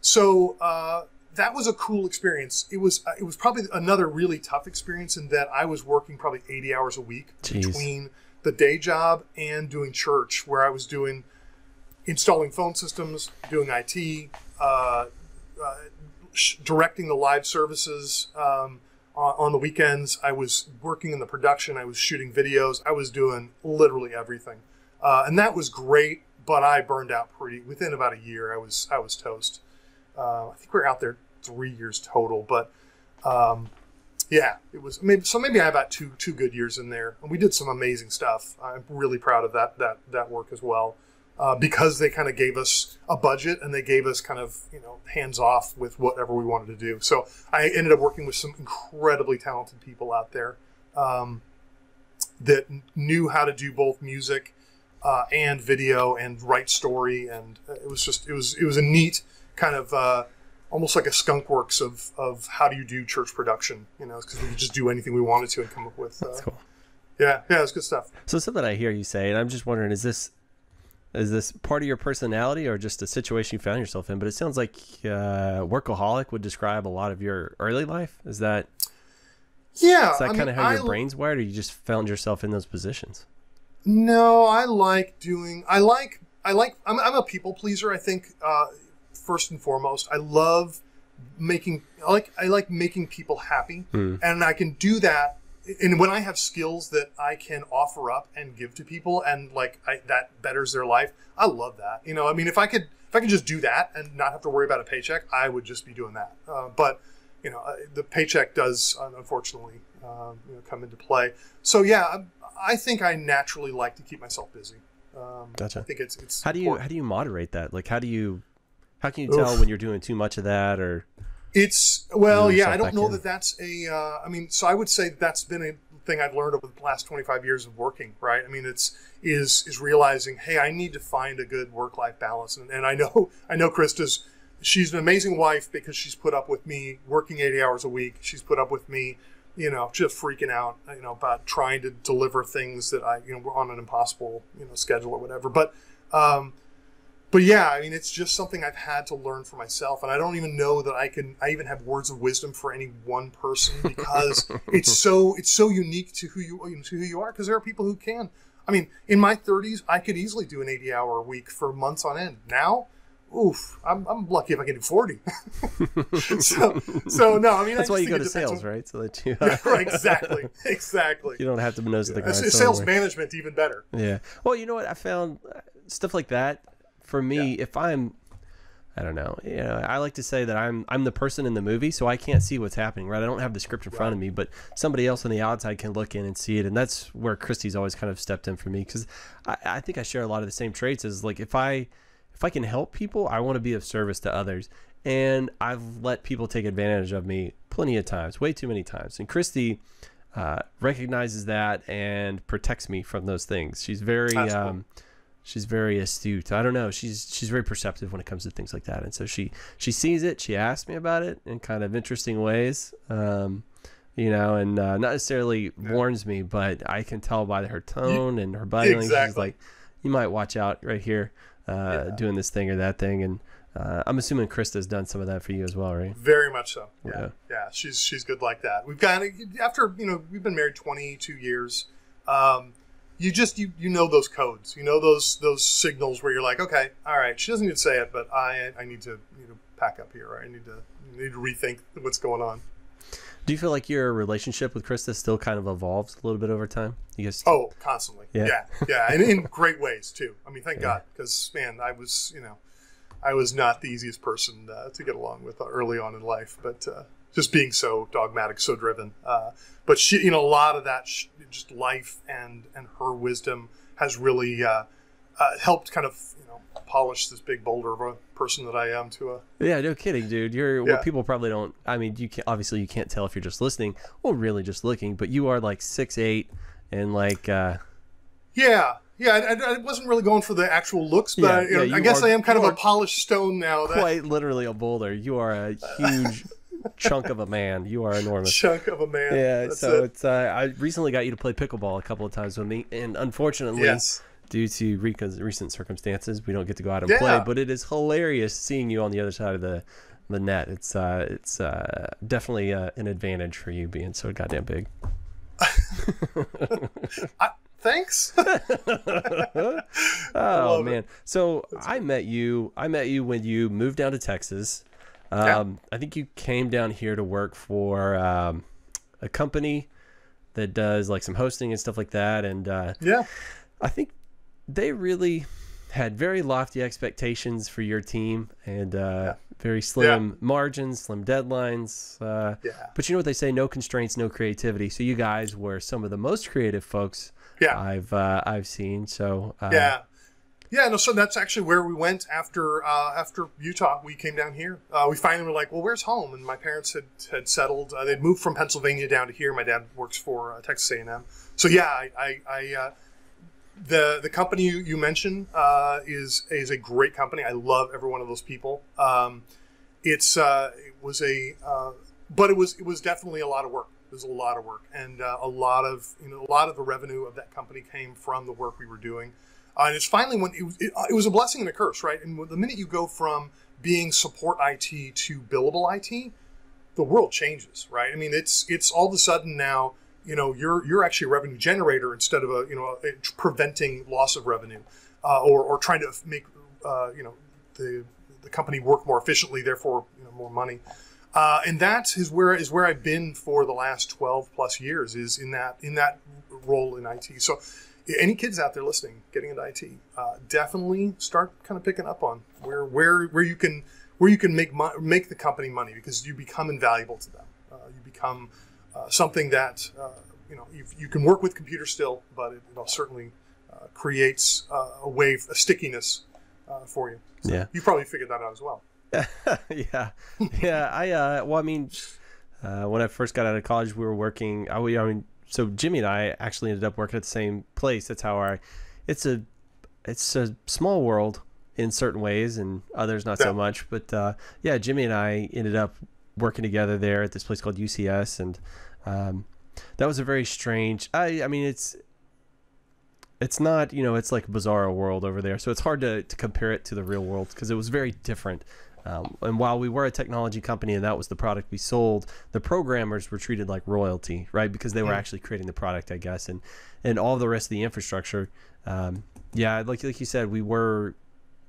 so uh, that was a cool experience. It was uh, it was probably another really tough experience in that I was working probably eighty hours a week Jeez. between the day job and doing church, where I was doing installing phone systems, doing IT, uh, uh, sh- directing the live services um, on, on the weekends. I was working in the production. I was shooting videos. I was doing literally everything, uh, and that was great. But I burned out pretty within about a year. I was I was toast. Uh, I think we are out there three years total, but um, yeah, it was maybe so. Maybe I have about two two good years in there, and we did some amazing stuff. I'm really proud of that that that work as well uh, because they kind of gave us a budget and they gave us kind of you know hands off with whatever we wanted to do. So I ended up working with some incredibly talented people out there um, that knew how to do both music uh, and video and write story, and it was just it was it was a neat kind of. Uh, Almost like a skunk works of, of how do you do church production, you know, because we could just do anything we wanted to and come up with. Uh, That's cool. Yeah, yeah, it's good stuff. So something I hear you say, and I'm just wondering, is this is this part of your personality or just a situation you found yourself in? But it sounds like uh, workaholic would describe a lot of your early life. Is that Yeah, is that kind of how your brain's wired, or you just found yourself in those positions? No, I like doing. I like. I like. I'm, I'm a people pleaser. I think uh, first and foremost, I love making. I like. I like making people happy, Hmm. and I can do that. And when I have skills that I can offer up and give to people, and like I, that betters their life, I love that. You know, I mean, if I could, if I could just do that and not have to worry about a paycheck, I would just be doing that. Uh, but you know, uh, the paycheck does uh, unfortunately um, you know, come into play. So yeah, I, I think I naturally like to keep myself busy. Um, Gotcha. I think it's it's How do you important. how do you moderate that? Like, how do you how can you Oof. tell when you're doing too much of that, or It's well, yeah. I don't know in. that that's a. Uh, I mean, so I would say that's been a thing I've learned over the last twenty five years of working. Right. I mean, it's is is realizing, hey, I need to find a good work life balance, and, and I know <laughs> I know Krista's. She's an amazing wife because she's put up with me working eighty hours a week. She's put up with me, you know, just freaking out, you know, about trying to deliver things that I, you know, were on an impossible, you know, schedule or whatever. But, um, but yeah, I mean, it's just something I've had to learn for myself, and I don't even know that I can. I even have words of wisdom for any one person <laughs> because it's so it's so unique to who you you to who you are. Because there are people who can. I mean, in my 30s, I could easily do an 80 hour week for months on end. Now, oof, I'm, I'm lucky if I can do 40. <laughs> so, so no, I mean, That's just why you go to sales, on- right? So that you <laughs> Yeah, right, exactly, exactly. you don't have to nose to the. Sales somewhere. management, even better. Yeah. Well, you know what? I found uh, stuff like that for me. If I'm, I don't know. You know, I like to say that I'm I'm the person in the movie, so I can't see what's happening. Right? I don't have the script in front of me, but somebody else on the outside can look in and see it, and that's where Christy's always kind of stepped in for me because I, I think I share a lot of the same traits. As like if I if I can help people, I want to be of service to others. And I've let people take advantage of me plenty of times, way too many times. And Christy uh, recognizes that and protects me from those things. She's very, cool. She's very astute. I don't know. She's she's very perceptive when it comes to things like that. And so she she sees it. She asks me about it in kind of interesting ways. Um, you know, and uh, not necessarily warns me, but I can tell by her tone and her body language. She's like, you might watch out right here, uh, doing this thing or that thing. And uh, I'm assuming Krista's done some of that for you as well, right? Very much so. Yeah. Yeah. yeah, She's she's good like that. We've got after you know we've been married twenty two years. Um, you just you you know those codes. You know those those signals where you're like, okay, all right. She doesn't need to say it, but I I need to need to pack up here. Or I need to need to rethink what's going on. Do you feel like your relationship with Krista still kind of evolves a little bit over time? You guys, Oh, constantly. Yeah. Yeah, yeah, and in <laughs> great ways too. I mean, thank God, because man, I was you know, I was not the easiest person uh, to get along with uh, early on in life, but uh, just being so dogmatic, so driven. Uh, but she, you know, a lot of that, sh- just life and and her wisdom has really uh, uh, helped kind of you know polish this big boulder of a person that I am to a yeah, no kidding, dude. You're Yeah. what people probably don't. I mean, you can obviously you can't tell if you're just listening or really just looking, but you are like six eight and like uh, yeah. Yeah, I, I- I wasn't really going for the actual looks, but Yeah, you know, yeah, I guess are- I am kind of a polished stone now. That quite literally a boulder. You are a huge <laughs> chunk of a man. You are enormous. chunk of a man. Yeah, That's so it. it's uh, I recently got you to play pickleball a couple of times with me, and unfortunately, Yes. due to recent recent circumstances, we don't get to go out and play. But it is hilarious seeing you on the other side of the the net. It's uh, it's uh, definitely uh, an advantage for you being so goddamn big. <laughs> Thanks. <laughs> <laughs> Oh love it. man! So I met you. I met you when you moved down to Texas. Um, I think you came down here to work for um, a company that does like some hosting and stuff like that. And uh, yeah. I think they really had very lofty expectations for your team and uh, very slim margins, slim deadlines. Uh, Yeah. But you know what they say: no constraints, no creativity. So you guys were some of the most creative folks Yeah. I've uh, I've seen. So uh, Yeah. Yeah, no. So that's actually where we went after uh, after Utah. We came down here. Uh, we finally were like, "Well, where's home?" And my parents had had settled. Uh, they'd moved from Pennsylvania down to here. My dad works for uh, Texas A and M. So yeah, I, I, I uh, the the company you, you mentioned uh, is is a great company. I love every one of those people. Um, it's it was a but it was it was definitely a lot of work. It was a lot of work, and a lot of you know a lot of the revenue of that company came from the work we were doing. Uh, and it's finally when it, was- it, it was a blessing and a curse, right? And the minute you go from being support IT to billable IT, the world changes, right? I mean, it's it's all of a sudden now, you know, you're you're actually a revenue generator instead of a you know a, preventing loss of revenue, uh, or or trying to make uh, you know the the company work more efficiently, therefore you know more money. Uh, and that is where is where I've been for the last twelve plus years is in that in that role in IT. So, any kids out there listening, getting into IT, uh, definitely start kind of picking up on where where where you can where you can make mo- make the company money because you become invaluable to them. Uh, you become uh, something that uh, you know you you can work with computers still, but it, it certainly uh, creates uh, a wave, a stickiness uh, for you. So Yeah. you probably figured that out as well. <laughs> yeah, yeah. I uh, well, I mean, uh, when I first got out of college, we were working. I, we- I mean, so Jimmy and I actually ended up working at the same place. That's how our. It's a, it's a small world in certain ways, and others not so much. But uh, yeah, Jimmy and I ended up working together there at this place called UCS, and um, that was a very strange. I, I mean, it's it's not you know it's like bizarro world over there so it's hard to, to compare it to the real world because it was very different um, and while we were a technology company and that was the product we sold the programmers were treated like royalty right? Because they were actually creating the product i guess. And and all the rest of the infrastructure um, yeah like, like you said we were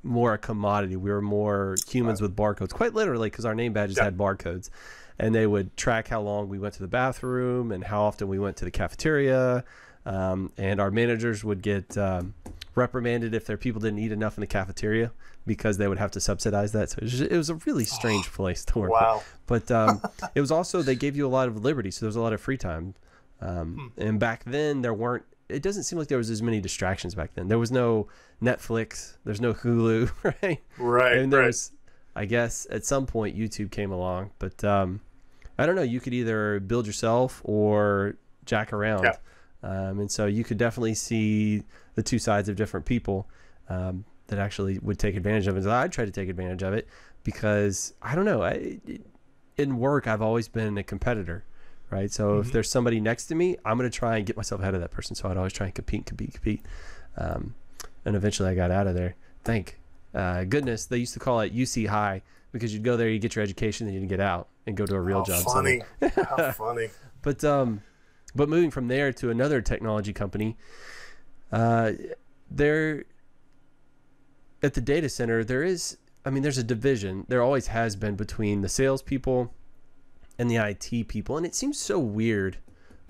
more a commodity. We were more humans with barcodes quite literally because our name badges Yeah. had barcodes. And they would track how long we went to the bathroom and how often we went to the cafeteria um, and our managers would get um, reprimanded if their people didn't eat enough in the cafeteria because they would have to subsidize that. So it was, just- it was a really strange place to work. Wow. But um, <laughs> it was also they gave you a lot of liberty, so there was a lot of free time. Um, Hmm. And back then there weren't. It doesn't seem like there was as many distractions back then. There was no Netflix. There's no Hulu, <laughs> right? Right. and there right. was, I guess, at some point YouTube came along, but um, I don't know. You could either build yourself or jack around, Yeah. Um, and so you could definitely see the two sides of different people um, that actually would take advantage of it. So I'd try to take advantage of it because I don't know. I, in work, I've always been a competitor. Right, so Mm-hmm. if there's somebody next to me, I'm gonna try and get myself ahead of that person. So I'd always try and compete, compete, compete. Um, and eventually, I got out of there. Thank uh, goodness they used to call it UC High because you'd go there, you get your education, then you'd get out and go to a real How job. funny. <laughs> How funny. But um, but moving from there to another technology company, uh, there at the data center there is, I mean, there's a division. There always has been between the salespeople and the IT people, and it seems so weird.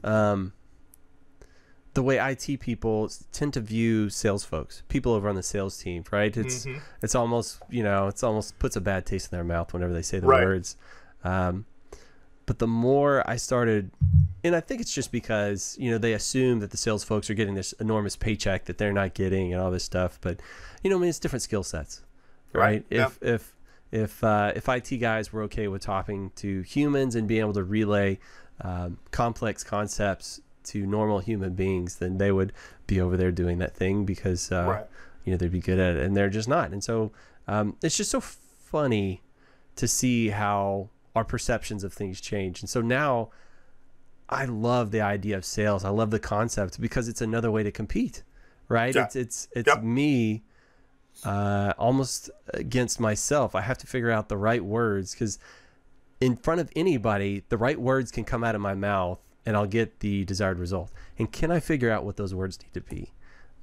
Um, the way IT people tend to view sales folks, people over on the sales team, right? It's Mhm. it's almost you know it's almost puts a bad taste in their mouth whenever they say the Right. words. Um, but the more I started, and I think it's just because you know they assume that the sales folks are getting this enormous paycheck that they're not getting and all this stuff. But you know, I mean, it's different skill sets, right? Right, yeah. If if if uh, if IT guys were okay with talking to humans and being able to relay um, complex concepts to normal human beings, then they would be over there doing that thing because uh, Right. you know they'd be good at it, and they're just not. And so um, it's just so funny to see how our perceptions of things change. And so now I love the idea of sales. I love the concept because it's another way to compete, right? Yeah. It's it's it's Yep. me uh, almost against myself. I have to figure out the right words because in front of anybody, the right words can come out of my mouth and I'll get the desired result. And can I figure out what those words need to be?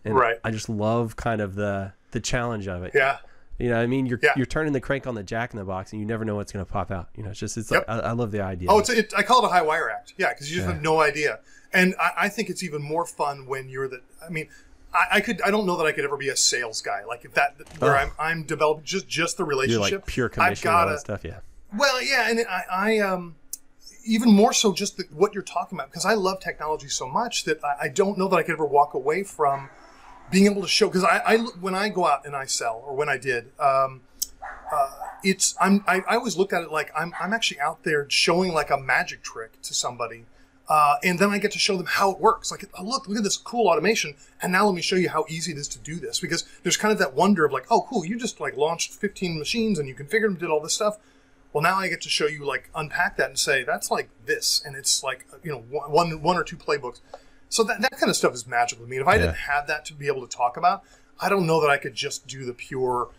And Right. I just love kind of the the challenge of it. Yeah. You know, what I mean, you're Yeah. you're turning the crank on the jack in the box, and you never know what's going to pop out. You know, it's just it's Yep. like I, I love the idea. Oh, it's it, I call it a high wire act. Yeah, because you just Yeah. have no idea. And I, I think it's even more fun when you're the. I mean, I, I could. I don't know that I could ever be a sales guy. Like if that where Oh. I'm I'm developing just just the relationship. like pure commission all that stuff. Yeah, Well, yeah, and I, I um, even more so just the, what you're talking about because I love technology so much that I, I don't know that I could ever walk away from being able to show because I, I when I go out and I sell or when I did. Um, uh, it's I'm I, I always looked at it like I'm I'm actually out there showing like a magic trick to somebody, uh, and then I get to show them how it works. Like, oh, look, look at this cool automation, and now let me show you how easy it is to do this. Because there's kind of that wonder of like, oh, cool, you just like launched 15 machines and you configured them, did all this stuff. Well, now I get to show you like unpack that and say that's like this, and it's like you know one, one or two playbooks. So that that kind of stuff is magical to me. If I Yeah. didn't have that to be able to talk about, I don't know that I could just do the pure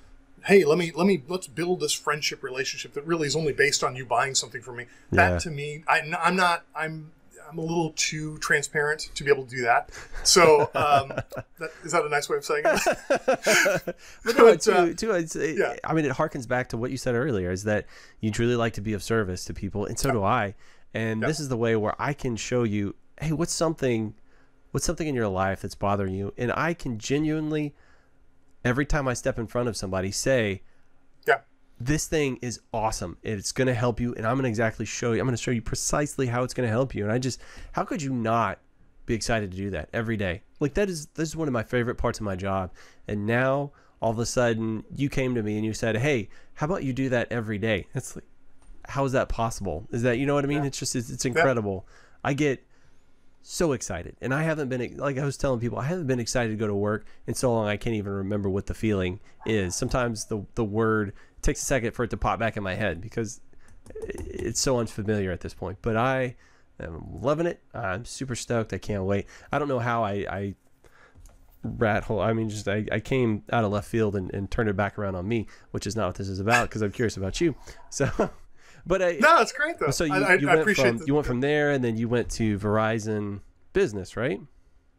hey let me let me let's build this friendship relationship that really is only based on you buying something from me Yeah. that to me I, i'm not i'm i'm a little too transparent to be able to do that so um <laughs> that, is that a nice way of saying it <laughs> but no, But, too, uh, too, it, yeah. I mean, it harkens back to what you said earlier: is that you truly like to be of service to people, and so do I. And this is the way where I can show you, hey, what's something, what's something in your life that's bothering you, and I can genuinely, every time I step in front of somebody, say, yeah this thing is awesome. It's going to help you, and I'm going to exactly show you. I'm going to show you precisely how it's going to help you. And I just, how could you not be excited to do that every day? Like that is this is one of my favorite parts of my job. And now all of a sudden you came to me and you said, "Hey, how about you do that every day?" It's like, how is that possible? Is that you know what I mean? It's just it's, it's incredible. I get so excited, and I haven't been like I was telling people, I haven't been excited to go to work in so long. I can't even remember what the feeling is. Sometimes the the word takes a second for it to pop back in my head because it's so unfamiliar at this point. But I am loving it. I'm super stoked. I can't wait. I don't know how I, I rat hole. I mean, just I, I came out of left field and, and turned it back around on me, which is not what this is about because I'm curious about you. So, <laughs> but I No, it's great though. so you, I, you I went appreciate from the- you went from there and then you went to Verizon Business, right?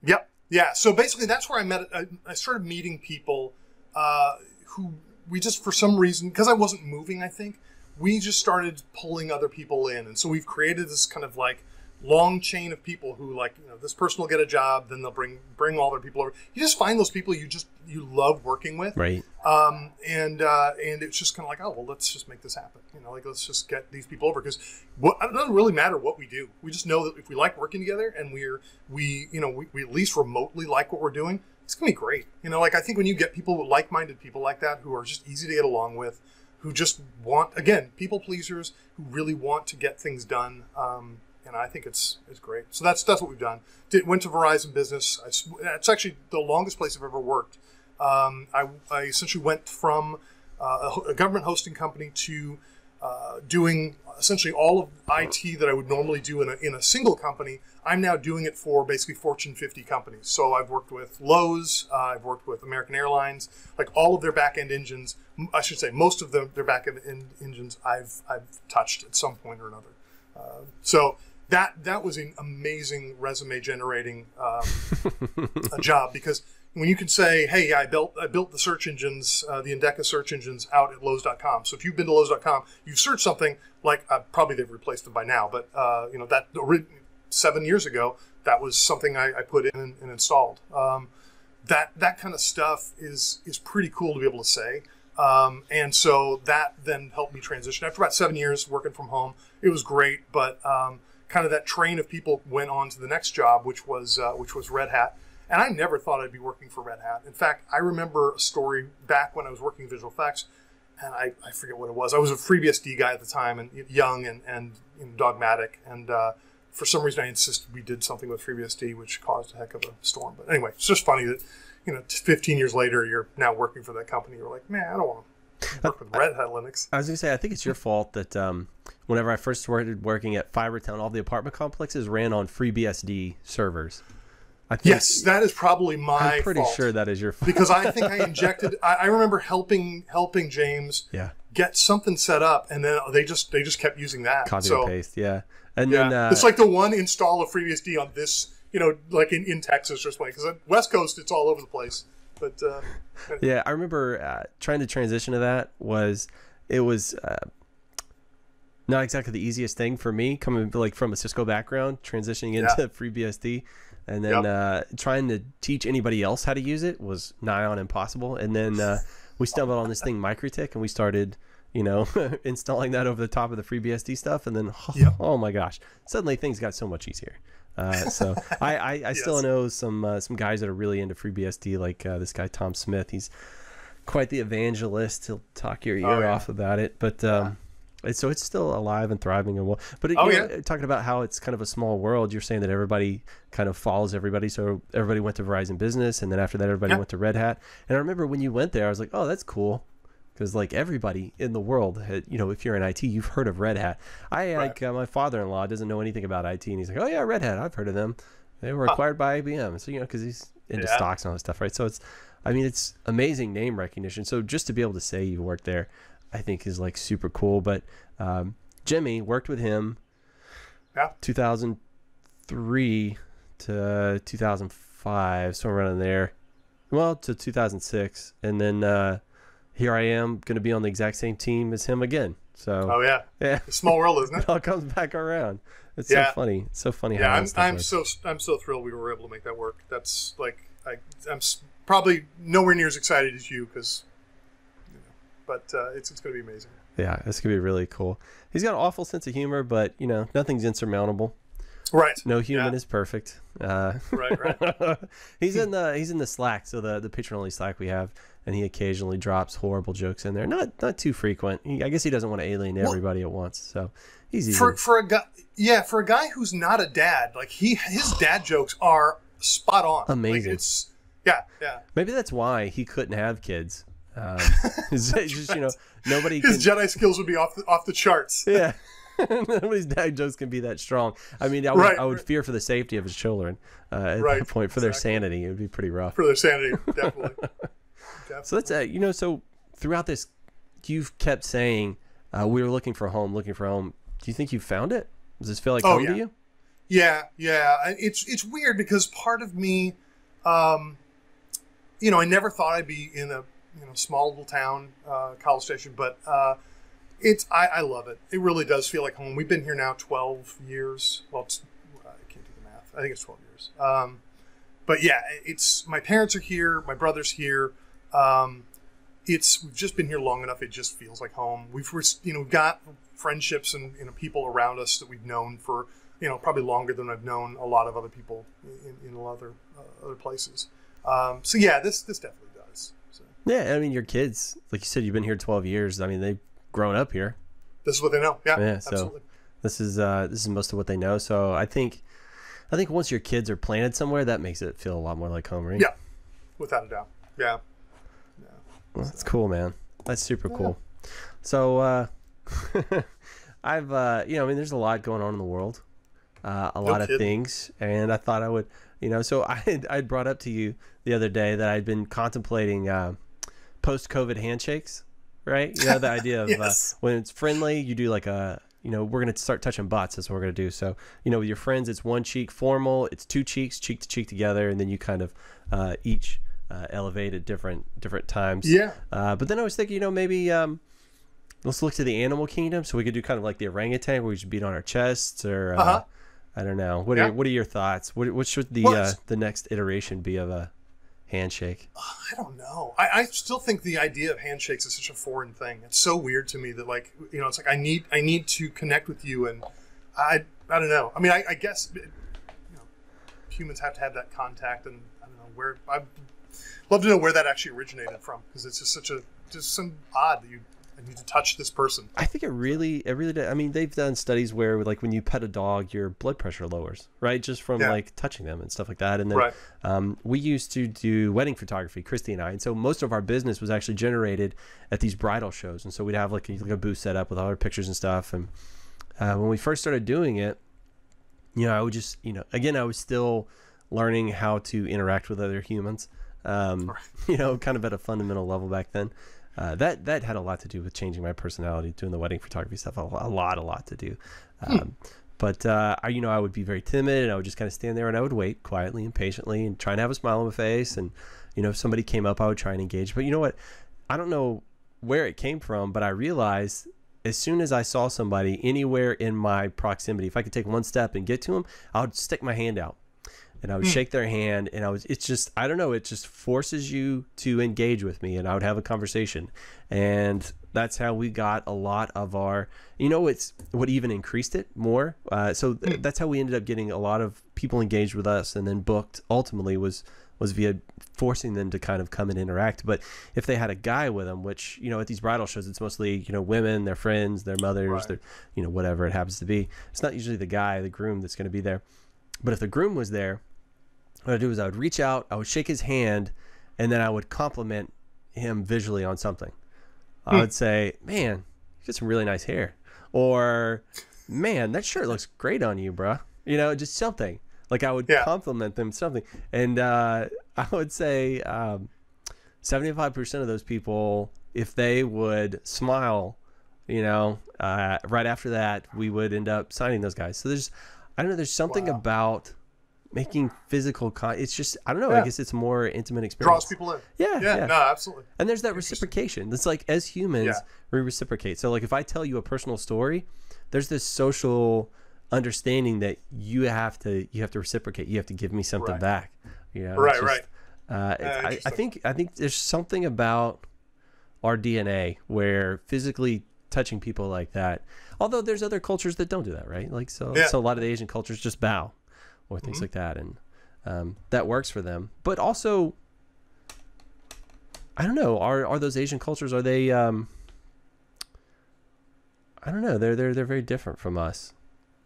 Yep. Yeah. So basically, that's where I met. I, I started meeting people uh, who we just, for some reason, because I wasn't moving, I think we just started pulling other people in, and so we've created this kind of like long chain of people who like you know this person will get a job then they'll bring bring all their people over you just find those people you just you love working with Right. um, and uh, and it's just kind of like, oh well, let's just make this happen. You know, like let's just get these people over because what it doesn't really matter what we do. We just know that if we like working together and we're we you know we, we at least remotely like what we're doing, it's gonna be great. You know, like I think when you get people like-minded people like that who are just easy to get along with, who just want again people pleasers who really want to get things done. Um, and I think it's it's great. So that's that's what we've done. Did, went to Verizon Business. I it's actually the longest place I've ever worked. Um, I, I essentially went from uh, a, government hosting company to uh, doing essentially all of IT that I would normally do in a, in a single company. I'm now doing it for basically Fortune 50 companies. So I've worked with Lowe's, uh, I've worked with American Airlines, like all of their back end engines. I should say most of them, their back end engines I've I've touched at some point or another. Uh, so that that was an amazing resume generating um, <laughs> a job because when you can say, "Hey, I built I built the search engines, uh, the Endeca search engines out at Lowe's.com." So if you've been to Lowe's.com, you've searched something like uh, probably they've replaced them by now, but uh, you know that seven years ago that was something I, I put in and, and installed. Um, that that kind of stuff is is pretty cool to be able to say. Um, and so that then helped me transition. After about seven years working from home, it was great, but um, kind of that train of people went on to the next job, which was uh, which was Red Hat. And I never thought I'd be working for Red Hat. In fact, I remember a story back when I was working visual effects, and I, I forget what it was. I was a FreeBSD guy at the time, and young and and know, dogmatic, and uh, for some reason I insisted we did something with FreeBSD, which caused a heck of a storm. But anyway, it's just funny that you know, 15 years later, you're now working for that company. You're like, man, I don't want to with Red Hat Linux. I was gonna say I think it's your fault that um, whenever I first started working at Fibertown, all the apartment complexes ran on FreeBSD servers. I think, Yes, that is probably my I'm pretty fault. sure that is your fault. because I think I <laughs> injected. I, I remember helping helping James yeah, get something set up, and then they just they just kept using that. copy so, and paste. Yeah, and Yeah, then uh, it's like the one install of FreeBSD on this, you know, like in, in Texas or something. Because West Coast, it's all over the place. But uh, Yeah, I remember uh, trying to transition to that was it was uh, not exactly the easiest thing for me coming like from a Cisco background, transitioning into Yeah. FreeBSD, and then Yep. uh, trying to teach anybody else how to use it was nigh on impossible. And then uh, we stumbled on this thing MikroTik, and we started. You know, <laughs> installing that over the top of the FreeBSD stuff, and then oh, <laughs> Yep. oh my gosh, suddenly things got so much easier. Uh, so <laughs> I, I, I still know some uh, some guys that are really into FreeBSD, like uh, this guy Tom Smith. He's quite the evangelist. He'll talk your ear Oh, yeah. off about it, but um, it's, so it's still alive and thriving and well. But it, Oh, you know, talking about how it's kind of a small world. You're saying that everybody kind of follows everybody. So everybody went to Verizon Business, and then after that, everybody Yeah. went to Red Hat. And I remember when you went there, I was like, oh, that's cool. Because like everybody in the world, had, you know, if you're in IT, you've heard of Red Hat. I like uh, my father-in-law doesn't know anything about IT, and he's like, "Oh yeah, Red Hat, I've heard of them. They were acquired by IBM." So you know, because he's into Yeah. stocks and all that stuff, right? So it's, I mean, it's amazing name recognition. So just to be able to say you worked there, I think is like super cool. But um, Jimmy worked with him, Yeah. 2003 to 2005, somewhere around there. Well, to 2006, and then uh, here I am, going to be on the exact same team as him again. So oh yeah, <laughs> yeah, it's small world, isn't it? <laughs> it all comes back around. It's Yeah. so funny. It's so funny Yeah, how I'm, I'm so I'm so thrilled we were able to make that work. That's like I, I'm probably nowhere near as excited as you because, you know, but uh, it's it's going to be amazing. Yeah, this could be really cool. He's got an awful sense of humor, but you know, nothing's insurmountable. Right. No human Yeah. is perfect. Uh, Right. Right. <laughs> he's in the he's in the Slack, so the the patron only Slack we have, and he occasionally drops horrible jokes in there. Not not too frequent. He, I guess he doesn't want to alienate Well- everybody at once, so he's easy. for for a guy, yeah, for a guy who's not a dad, like he his <sighs> dad jokes are spot on. Like, Amazing. it's yeah, yeah. Maybe that's why he couldn't have kids. Um, <laughs> it's just you know nobody can. His Jedi skills would be off the, off the charts. yeah. <laughs> <laughs> Nobody's dad jokes can be that strong. I mean, I would, Right, I would fear for the safety of his children uh, at Right, that point for their sanity. It would be pretty rough. for their sanity, definitely. Definitely. So that's uh, you know, so throughout this, you've kept saying uh, we were looking for a home, looking for a home. Do you think you found it? Does this feel like Oh, home yeah. to you? Yeah, yeah. It's it's weird because part of me, um, you know, I never thought I'd be in a you know small little town, uh, College Station, but uh, it's I, I love it. It really does feel like home. We've been here now twelve years. Well, it's, I can't do the math. I think it's twelve years. Um, but yeah, it's my parents are here. My brother's here. Um, it's we've just been here long enough. It just feels like home. We've we're, you know we've got friendships and you know people around us that we've known for you know probably longer than I've known a lot of other people in, in other uh, other places. Um, so yeah, this this definitely does. So Yeah, I mean, your kids, like you said, you've been here twelve years. I mean, they've grown up here. this is what they know. Yeah, Yeah, so- absolutely. This is uh, this is most of what they know. So I think, I think once your kids are planted somewhere, that makes it feel a lot more like home, right? Yeah, without a doubt. Yeah. Well, that's cool, man. That's super cool. So, uh, <laughs> I've, uh, you know, I mean, there's a lot going on in the world, uh, a lot of things, and I thought I would, you know, so <laughs> I had, I'd brought up to you the other day that I'd been contemplating uh, post-COVID handshakes, right? You know, the <laughs> idea of Yes. uh, when it's friendly, you do like a, you know, we're gonna start touching butts. That's what we're gonna do. So, you know, with your friends, it's one cheek formal, it's two cheeks, cheek to cheek together, and then you kind of uh, each uh, elevate at different different times. Yeah. Uh, but then I was thinking, you know, maybe um, let's look to the animal kingdom. So we could do kind of like the orangutan, where we just beat on our chests, or uh, Uh-huh. I don't know. What Yeah. are what are your thoughts? What what should the Well, uh, the next iteration be of a handshake? I don't know. I, I still think the idea of handshakes is such a foreign thing. It's so weird to me that like you know, it's like I need I need to connect with you, and I I don't know. I mean, I, I guess you know, humans have to have that contact, and I don't know where. I'd love to know where that actually originated from because it's just such a just some odd that you I need to touch this person. I think it really, it really. Did. I mean, they've done studies where, like, when you pet a dog, your blood pressure lowers, right? Just from Yeah. like touching them and stuff like that. And then Right. um, we used to do wedding photography, Christy and I, and so most of our business was actually generated at these bridal shows. And so we'd have like a, like a booth set up with all our pictures and stuff. And uh, when we first started doing it, you know, I would just, you know, again, I was still learning how to interact with other humans. Um, <laughs> you know, kind of at a fundamental level back then. Uh, that that had a lot to do with changing my personality, doing the wedding photography stuff. A, a lot, a lot to do. Um, But uh, I, you know, I would be very timid, and I would just kind of stand there and I would wait quietly and patiently, and try and have a smile on my face. And you know, if somebody came up, I would try and engage. But you know what? I don't know where it came from, but I realized as soon as I saw somebody anywhere in my proximity, if I could take one step and get to them, I would stick my hand out and I would shake their hand and I was it's just I don't know it just forces you to engage with me and I would have a conversation. And that's how we got a lot of our you know it's what even increased it more uh, so th- that's how we ended up getting a lot of people engaged with us and then booked ultimately was was via forcing them to kind of come and interact. But if they had a guy with them which you know at these bridal shows it's mostly you know women their friends their mothers Right. their you know whatever it happens to be it's not usually the guy the groom that's going to be there. But if the groom was there, what I'd do is I would reach out, I would shake his hand, and then I would compliment him visually on something. I would say, "Man, you got some really nice hair," or "Man, that shirt looks great on you, bruh." You know, just something. Like I would Yeah. compliment them something, and uh, <laughs> I would say um, seventy-five percent of those people, if they would smile, you know, uh, right after that, we would end up signing those guys. So there's, I don't know, there's something Wow. about making physical con. It's just, I don't know. I guess it's more intimate experience. Draws people in. Yeah, Yeah, yeah. no, absolutely. And there's that reciprocation. It's like as humans, Yeah. we reciprocate. So like if I tell you a personal story, there's this social understanding that you have to you have to reciprocate. You have to give me something Right. back. You know, Right, it's right. Uh, it's- I, I think I think there's something about our DNA where physically touching people like that. Although there's other cultures that don't do that, right? Like so, Yeah. So a lot of the Asian cultures just bow or things like that, and um, that works for them. But also, I don't know. Are are those Asian cultures? Are they? Um, I don't know. They're they're they're very different from us.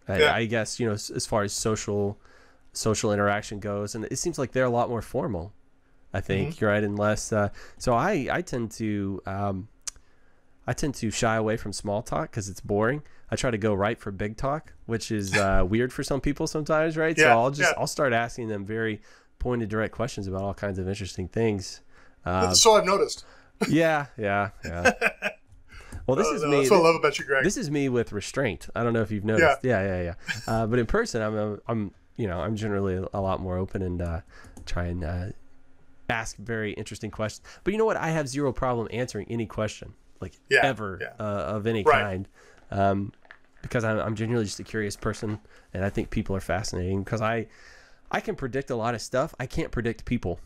I, Yeah. I guess you know as, as far as social social interaction goes, and it seems like they're a lot more formal. I think Mm-hmm. you're right, and less. Uh, so I I tend to um, I tend to shy away from small talk because it's boring. I try to go right for big talk, which is <laughs> uh, weird for some people sometimes, right? so I'll just yeah. I'll start asking them very pointed, direct questions about all kinds of interesting things. Uh, so I've noticed. yeah, yeah, yeah. <laughs> Well, this Uh, is no, me. That's what I love about you, Greg. This is me with restraint. I don't know if you've noticed. Yeah, yeah, yeah. Uh, but in person, I'm, a, I'm, you know, I'm generally a lot more open and uh, try and uh, ask very interesting questions. But you know what? I have zero problem answering any question, like Yeah, ever yeah. uh, of any Right. kind, um, because I'm, I'm genuinely just a curious person, and I think people are fascinating because I, I can predict a lot of stuff. I can't predict people.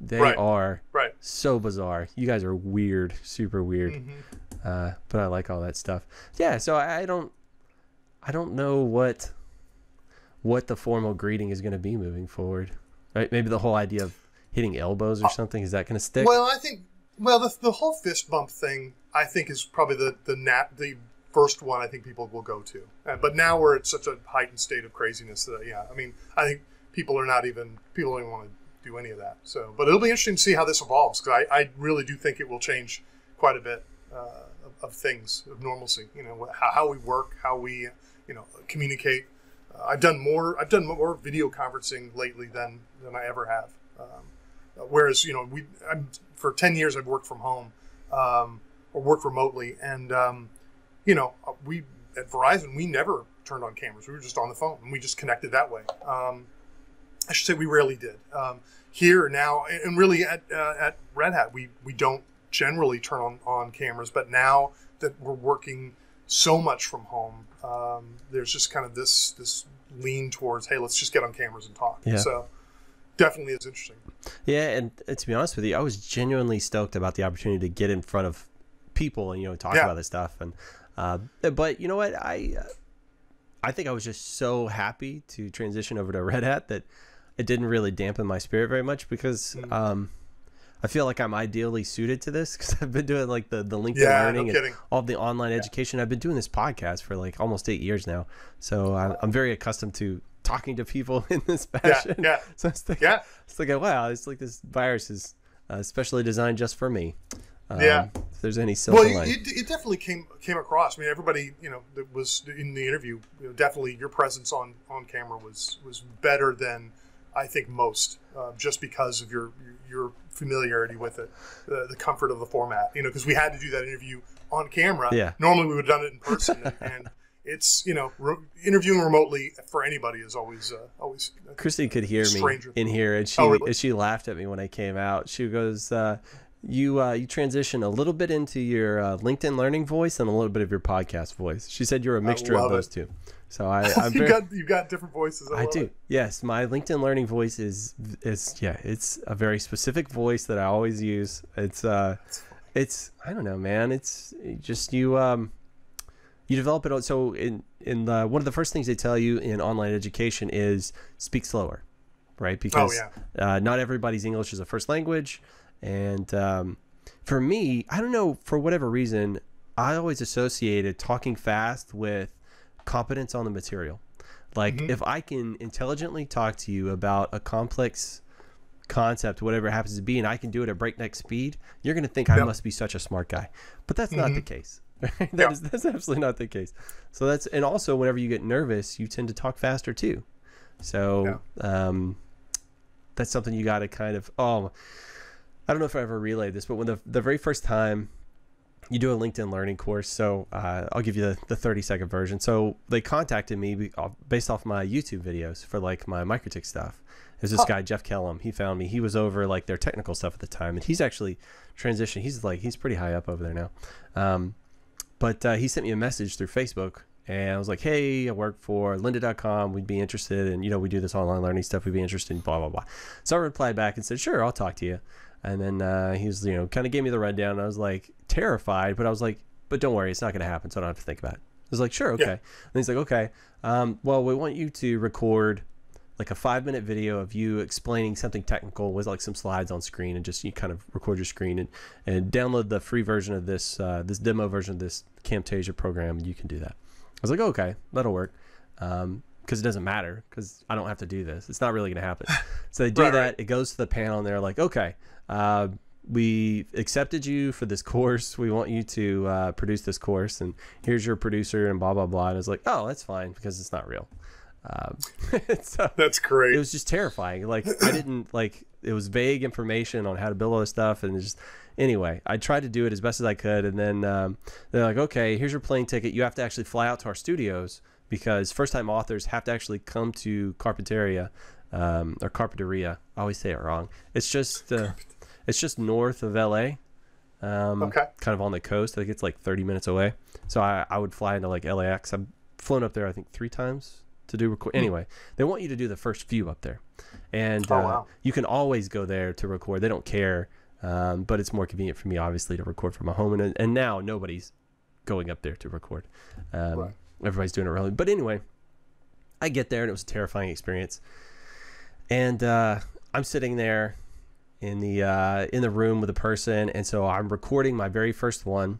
They Right. are right. so bizarre. You guys are weird, super weird. Mm-hmm. Uh, but I like all that stuff. Yeah, so I, I don't, I don't know what, what the formal greeting is going to be moving forward. Right? Maybe the whole idea of hitting elbows or something is that going to stick? Well, I think well the, the whole fist bump thing I think is probably the the nat the first one I think people will go to. Uh, but now we're at such a heightened state of craziness that yeah, I mean I think people are not even people don't even want to do any of that. So, but it'll be interesting to see how this evolves because I, I really do think it will change quite a bit uh, of, of things of normalcy. You know how, how we work, how we you know communicate. Uh, I've done more. I've done more video conferencing lately than than I ever have. Um, whereas you know we I'm, for 10 years i've worked from home um, or worked remotely and um, you know uh, we at verizon we never turned on cameras. We were just on the phone and we just connected that way. Um, i should say we rarely did. Um, here now and and really at, uh, at red hat we, we don't generally turn on, on cameras but now that we're working so much from home um, there's just kind of this this lean towards hey let's just get on cameras and talk. Yeah. so definitely is interesting yeah, and uh, to be honest with you, I was genuinely stoked about the opportunity to get in front of people and you know talk Yeah. about this stuff. And uh, but you know what, I uh, I think I was just so happy to transition over to Red Hat that it didn't really dampen my spirit very much because Mm. um, I feel like I'm ideally suited to this <laughs> because I've been doing like the the LinkedIn Yeah, no learning and kidding. all the online education. I've been doing this podcast for like almost eight years now, so I'm, I'm very accustomed to talking to people <laughs> in this fashion. yeah. <laughs> So it's thinking, Yeah. it's like, wow, it's like this virus is uh, specially designed just for me. Um, Yeah. If there's any silver Well, it, it definitely came came across. I mean, everybody you know that was in the interview. You know, definitely, your presence on on camera was was better than I think most, uh, just because of your your familiarity with it, the, the comfort of the format. You know, because we had to do that interview on camera. Yeah. Normally, we would have done it in person, and, and it's you know re- interviewing remotely for anybody is always uh, always. Christy could hear me in here, and she Oh, really? and she laughed at me when I came out. She goes, uh, "You uh, you transition a little bit into your uh, LinkedIn Learning voice and a little bit of your podcast voice." She said you're a mixture of those it. two. So I, <laughs> I'm you very, got you got different voices. I, I do. it. Yes, my LinkedIn Learning voice is is yeah, it's a very specific voice that I always use. It's uh it's I don't know, man. It's just you um you develop it so in in the, one of the first things they tell you in online education is speak slower, right? Because yeah. uh, not everybody's English is a first language, and um, for me, I don't know for whatever reason, I always associated talking fast with competence on the material. Like if I can intelligently talk to you about a complex concept, whatever it happens to be, and I can do it at breakneck speed, you're going to think I must be such a smart guy. But that's not the case. <laughs> That Yeah. is that's absolutely not the case. So that's and also whenever you get nervous, you tend to talk faster too. So um, that's something you got to kind of oh, I don't know if I ever relayed this, but when the the very first time you do a LinkedIn learning course. So uh, I'll give you the, the 30 second version. So they contacted me based off my YouTube videos for like my MikroTik stuff. There's this guy, Jeff Kellum. He found me. He was over like their technical stuff at the time. And he's actually transitioned. He's like, he's pretty high up over there now. Um, but uh, he sent me a message through Facebook. And I was like, hey, I work for lynda.com. We'd be interested. And, you know, we do this online learning stuff. We'd be interested in blah, blah, blah. So I replied back and said, sure, I'll talk to you. And then uh, he was, you know, kind of gave me the rundown. And I was like terrified, but I was like, but don't worry, it's not going to happen. So I don't have to think about it. I was like, sure, okay. Yeah. And he's like, okay. Um, well, we want you to record like a five minute video of you explaining something technical with like some slides on screen and just you kind of record your screen and, and download the free version of this uh, this demo version of this Camtasia program and you can do that. I was like, okay, that'll work. Um, because it doesn't matter because I don't have to do this. It's not really going to happen. <laughs> So they do Right, that. right. It goes to the panel and they're like, okay, uh, we accepted you for this course. We want you to uh, produce this course, and here's your producer, and blah blah blah. And I was like, oh, that's fine because it's not real. Um, <laughs> so That's great. it was just terrifying. Like I didn't like it was vague information on how to build all this stuff, and just anyway, I tried to do it as best as I could, and then um, they're like, okay, here's your plane ticket. You have to actually fly out to our studios because first time authors have to actually come to Carpinteria um, or Carpinteria. I always say it wrong. It's just uh, it's just north of LA. Um, Okay. Kind of on the coast. I think it's like 30 minutes away. So I, I would fly into like LAX. I've flown up there, I think, three times to do record. Anyway, they want you to do the first few up there. And Oh, uh, wow. you can always go there to record. They don't care. Um, but it's more convenient for me, obviously, to record from my home. And, and now nobody's going up there to record. Um, Right. Everybody's doing it early. But anyway, I get there and it was a terrifying experience. And uh, I'm sitting there in the uh, in the room with a person, and so I'm recording my very first one,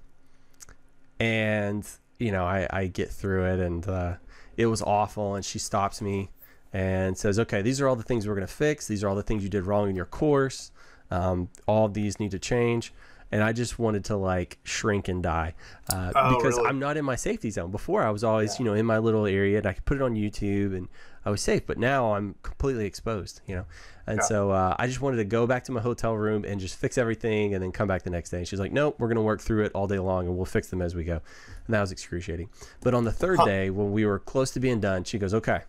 and you know I, I get through it, and uh, it was awful. And she stops me and says, "Okay, these are all the things we're gonna fix. These are all the things you did wrong in your course. Um, all of these need to change." And I just wanted to like shrink and die uh, Oh, because really? I'm not in my safety zone. Before I was always, you know, in my little area and I could put it on YouTube and I was safe. But now I'm completely exposed, you know. And Yeah. so uh, I just wanted to go back to my hotel room and just fix everything and then come back the next day. And she's like, nope, we're going to work through it all day long and we'll fix them as we go. And that was excruciating. But on the third Huh. day, when we were close to being done, she goes, okay.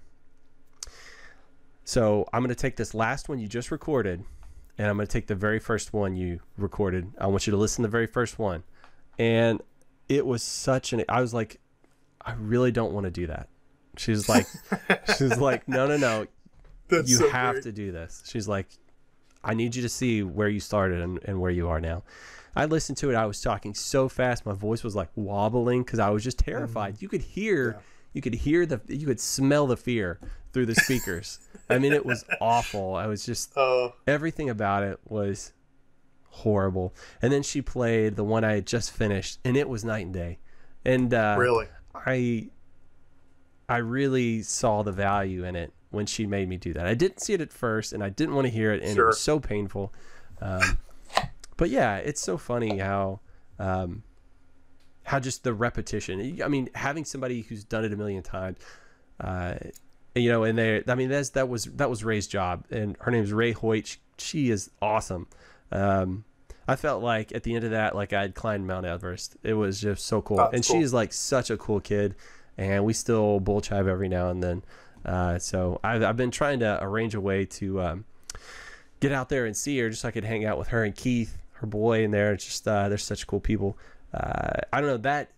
So I'm going to take this last one you just recorded and I'm going to take the very first one you recorded. I want you to listen to the very first one. And it was such an, I was like, I really don't want to do that. She's like, <laughs> she's like, no, no, no That's you so have to do this. She's like, I need you to see where you started and, and where you are now. I listened to it. I was talking so fast, my voice was like wobbling because I was just terrified. Mm-hmm. You could hear, Yeah. You could hear the, you could smell the fear through the speakers. I mean, it was awful. I was just Uh, <laughs> everything about it was horrible. And then she played the one I had just finished, and it was night and day. And uh, really. I I really saw the value in it when she made me do that. I didn't see it at first, and I didn't want to hear it, and it was so painful. Um, but yeah, it's so funny how um, how just the repetition. I mean, having somebody who's done it a million times, uh, you know, and they, I mean, that's that was that was Ray's job, and her name is Ray Hoyt. She, she is awesome. Um, I felt like at the end of that, like I'd climbed Mount Everest. It was just so cool, Oh, and cool. she's like such a cool kid, and we still bull chive every now and then. Uh, so I've, I've been trying to arrange a way to um, get out there and see her, just so I could hang out with her and Keith, her boy, in there. It's just uh, they're such cool people. Uh, I don't know that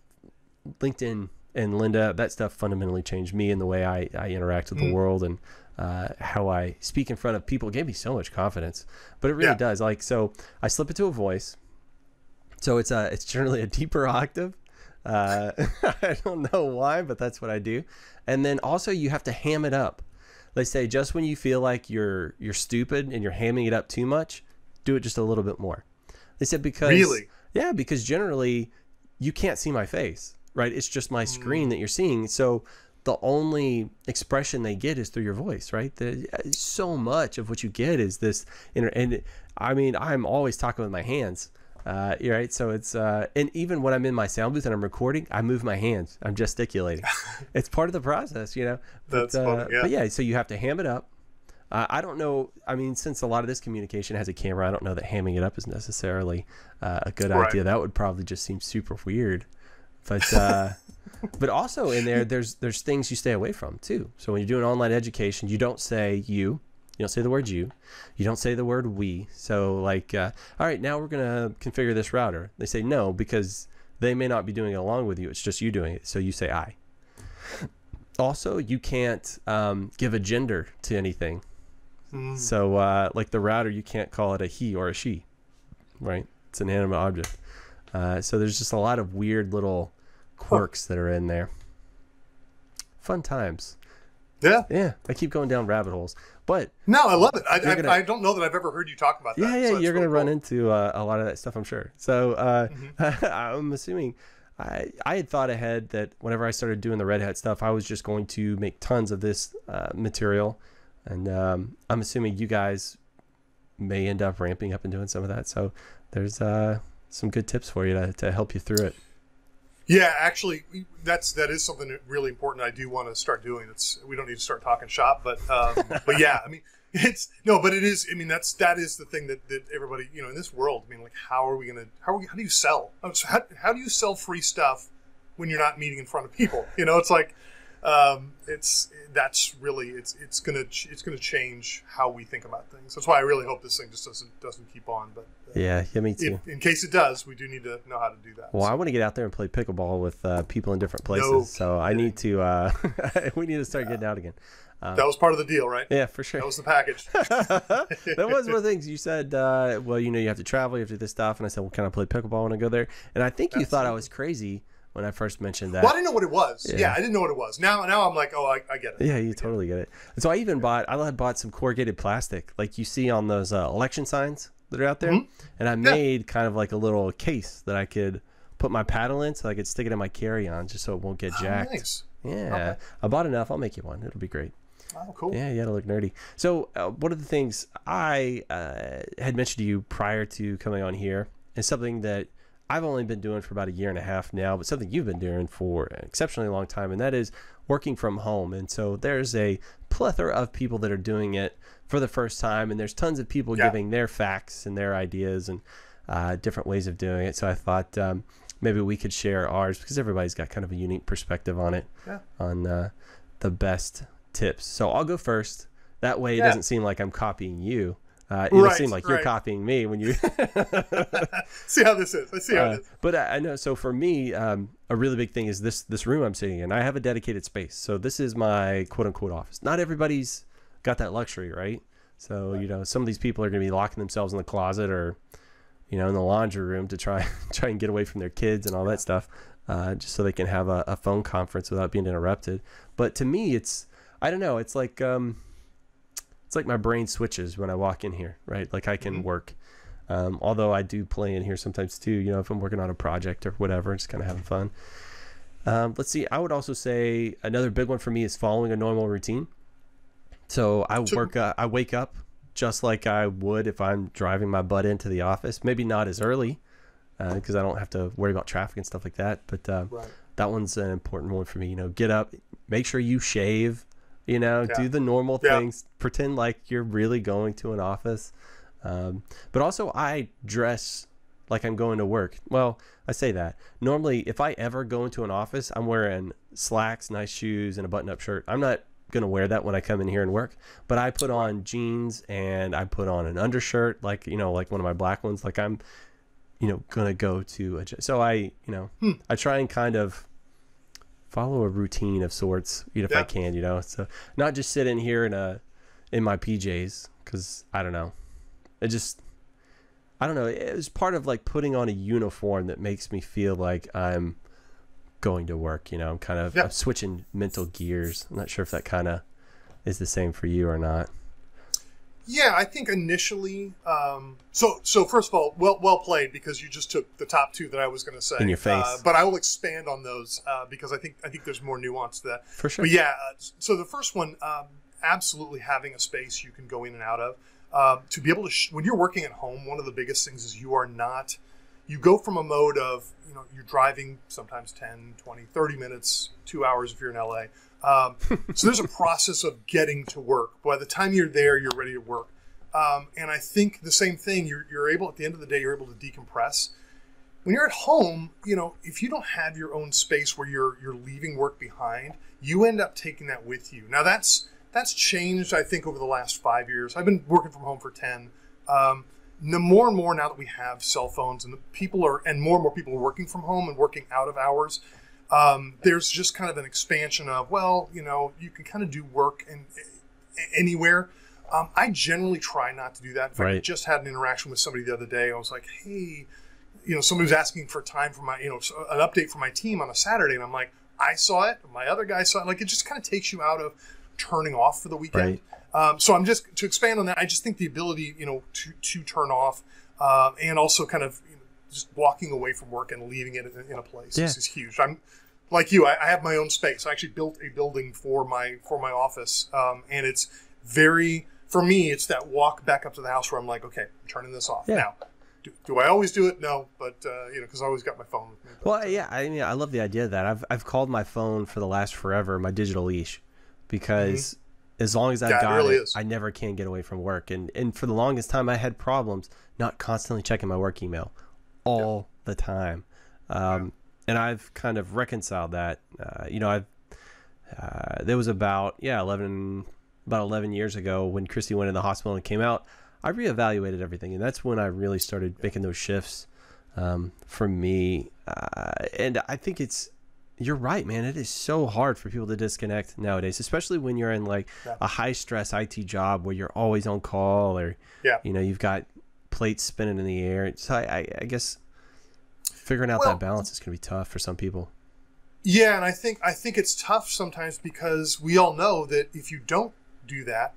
LinkedIn and Lynda, that stuff fundamentally changed me in the way I, I interact with the world and uh, how I speak in front of people. It gave me so much confidence, but it really Yeah. does. Like, so I slip into a voice. So it's a, it's generally a deeper <laughs> octave. Uh, <laughs> I don't know why, but that's what I do. And then also you have to ham it up. They say just when you feel like you're you're stupid and you're hamming it up too much, do it just a little bit more. They said because Really? Yeah, because generally you can't see my face, right? It's just my screen that you're seeing. So the only expression they get is through your voice, right? The, so much of what you get is this, inter- and I mean, I'm always talking with my hands, uh, right? So it's, uh, and even when I'm in my sound booth and I'm recording, I move my hands, I'm gesticulating. <laughs> it's part of the process, you know. But, That's funny, uh, yeah. But yeah, so you have to ham it up. Uh, I don't know. I mean, since a lot of this communication has a camera, I don't know that hamming it up is necessarily uh, a good Right. idea. That would probably just seem super weird. But uh, <laughs> but also in there, there's there's things you stay away from too. So when you're doing online education, you don't say you. You don't say the word you. You don't say the word we. So like, uh, all right, now we're gonna configure this router. They say no because they may not be doing it along with you. It's just you doing it. So you say I. Also, you can't um, give a gender to anything. Mm. So, uh, like the router, you can't call it a he or a she, right? It's an animate object. Uh, so there's just a lot of weird little quirks that are in there. Fun times. Yeah. Yeah, I keep going down rabbit holes, but No, I love it. I, I, gonna- I don't know that I've ever heard you talk about that. yeah, yeah, so you're gonna really run into uh, a lot of that stuff, I'm sure. So uh, Mm-hmm. <laughs> I'm assuming I I had thought ahead that whenever I started doing the Red Hat stuff, I was just going to make tons of this uh, material, and um, I'm assuming you guys may end up ramping up and doing some of that. So there's uh, some good tips for you to, to help you through it. Yeah, actually, that's that is something that really important. I do want to start doing. It's we don't need to start talking shop, but um, <laughs> but yeah, I mean, it's no, but it is. I mean, that's that is the thing that, that everybody you know in this world. I mean, like, how are we gonna how are we, how do you sell? How, how do you sell free stuff when you're not meeting in front of people? You know, it's like um, it's that's really it's it's gonna ch- it's gonna change how we think about things. That's why I really hope this thing just doesn't doesn't keep on. But uh, Yeah, yeah, me too. if, in case it does, we do need to know how to do that. Well, I want to get out there and play pickleball with uh, people in different places. No so I need to. Uh, <laughs> we need to start getting out again. that was part of the deal, right? Yeah, for sure. That was the package. <laughs> that was one of the things you said. Uh, well, you know, you have to travel, you have to do this stuff, and I said, "Well, can I play pickleball when I go there?" And I think you thought I was crazy when I first mentioned that. Well, I didn't know what it was. Yeah. Yeah, I didn't know what it was. Now, now I'm like, oh, I, I get it. Yeah, you totally get it. And so I even bought. I had bought some corrugated plastic, like you see on those uh, election signs that are out there, Mm-hmm. and I made kind of like a little case that I could put my paddle in, so I could stick it in my carry-on, just so it won't get Oh, jacked. nice. Yeah, I bought enough. I'll make you one. It'll be great. Oh, cool. Yeah, you got to look nerdy. So, uh, one of the things I uh, had mentioned to you prior to coming on here is something that I've only been doing for about a year and a half now, but something you've been doing for an exceptionally long time, and that is working from home. And so, there's a plethora of people that are doing it for the first time, and there's tons of people Yeah. giving their facts and their ideas and uh, different ways of doing it. So, I thought um, maybe we could share ours because everybody's got kind of a unique perspective on it Yeah. on uh, the best tips. So I'll go first. That way, it Yeah. doesn't seem like I'm copying you. Uh, it'll Right, seem like you're right. copying me when you. <laughs> See how this is. Let's see how Uh, it is. but I I know. So for me, um, a really big thing is this this room I'm sitting in. I have a dedicated space, so this is my quote unquote office. Not everybody's got that luxury, right? So you know, some of these people are going to be locking themselves in the closet or, you know, in the laundry room to try <laughs> try and get away from their kids and all that stuff, uh, just so they can have a, a phone conference without being interrupted. But to me, it's I don't know. It's like um, it's like my brain switches when I walk in here, right? Like I can work. Um, although I do play in here sometimes too, you know, if I'm working on a project or whatever, just kind of having fun. Um, let's see. I would also say another big one for me is following a normal routine. So I So- work. Uh, I wake up just like I would if I'm driving my butt into the office. Maybe not as early because I don't have to worry about traffic and stuff like that. But uh, Right. that one's an important one for me. You know, get up, make sure you shave. You know, Yeah. do the normal Yeah. things. Pretend like you're really going to an office. Um, but also, I dress like I'm going to work. Well, I say that. Normally, if I ever go into an office, I'm wearing slacks, nice shoes, and a button up shirt. I'm not going to wear that when I come in here and work, but I put on jeans and I put on an undershirt, like, you know, like one of my black ones. Like I'm, you know, going to go to a. So I, you know, I try and kind of follow a routine of sorts, you know, if I can, you know. So not just sit in here in a in my PJs because I don't know. It just I don't know. It was part of like putting on a uniform that makes me feel like I'm going to work. You know, I'm kind of Yeah. I'm switching mental gears. I'm not sure if that kind of is the same for you or not. Yeah, I think initially. Um, so, so first of all, well, well played because you just took the top two that I was going to say In your face. Uh, but I will expand on those uh, because I think I think there's more nuance to that. For sure. But yeah, uh, so the first one, um, absolutely having a space you can go in and out of. Uh, to be able to, sh- when you're working at home, one of the biggest things is you are not, you go from a mode of, you know, you're driving sometimes 10, 20, 30 minutes, two hours if you're in LA. Um, <laughs> so there's a process of getting to work. By the time you're there, you're ready to work. Um, and I think the same thing, you're, you're able, at the end of the day, you're able to decompress when you're at home, you know, if you don't have your own space where you're you're leaving work behind, you end up taking that with you. Now that's that's changed, I think, over the last five years. I've been working from home for ten. Um, the more and more now that we have cell phones and the people are and more and more people are working from home and working out of hours, um, there's just kind of an expansion of well, you know, you can kind of do work in, anywhere. Um, I generally try not to do that. In fact, I Right. just had an interaction with somebody the other day. I was like, hey you know, somebody was asking for time for my, you know, an update for my team on a Saturday, and I'm like, I saw it, my other guy saw it. Like, it just kind of takes you out of turning off for the weekend. Um, so I'm just to expand on that. I just think the ability, you know, to to turn off, uh, and also kind of you know, just walking away from work and leaving it in, in a place Yeah. is, huge. I'm like you. I, I have my own space. I actually built a building for my for my office, um, and it's very for me. It's that walk back up to the house where I'm like, okay, I'm turning this off Yeah. now. Do, do I always do it? No, but uh, you know, because I always got my phone with me. But, Well, yeah, I mean, I love the idea of that. I've I've called my phone for the last forever my digital leash because as long as I've Yeah, it really it, is. I never can get away from work. And and for the longest time, I had problems not constantly checking my work email all the time. Um, And I've kind of reconciled that. Uh, you know, I've uh, there was about yeah eleven about eleven years ago when Christy went in the hospital and came out. I reevaluated everything, and that's when I really started making those shifts um, for me. Uh, and I think it's you're right, man. It is so hard for people to disconnect nowadays, especially when you're in like Yeah. a high stress IT job where you're always on call, or Yeah. you know you've got plates spinning in the air. So I, I, guess figuring out Well- that balance is going to be tough for some people. Yeah, and I think I think it's tough sometimes because we all know that if you don't do that,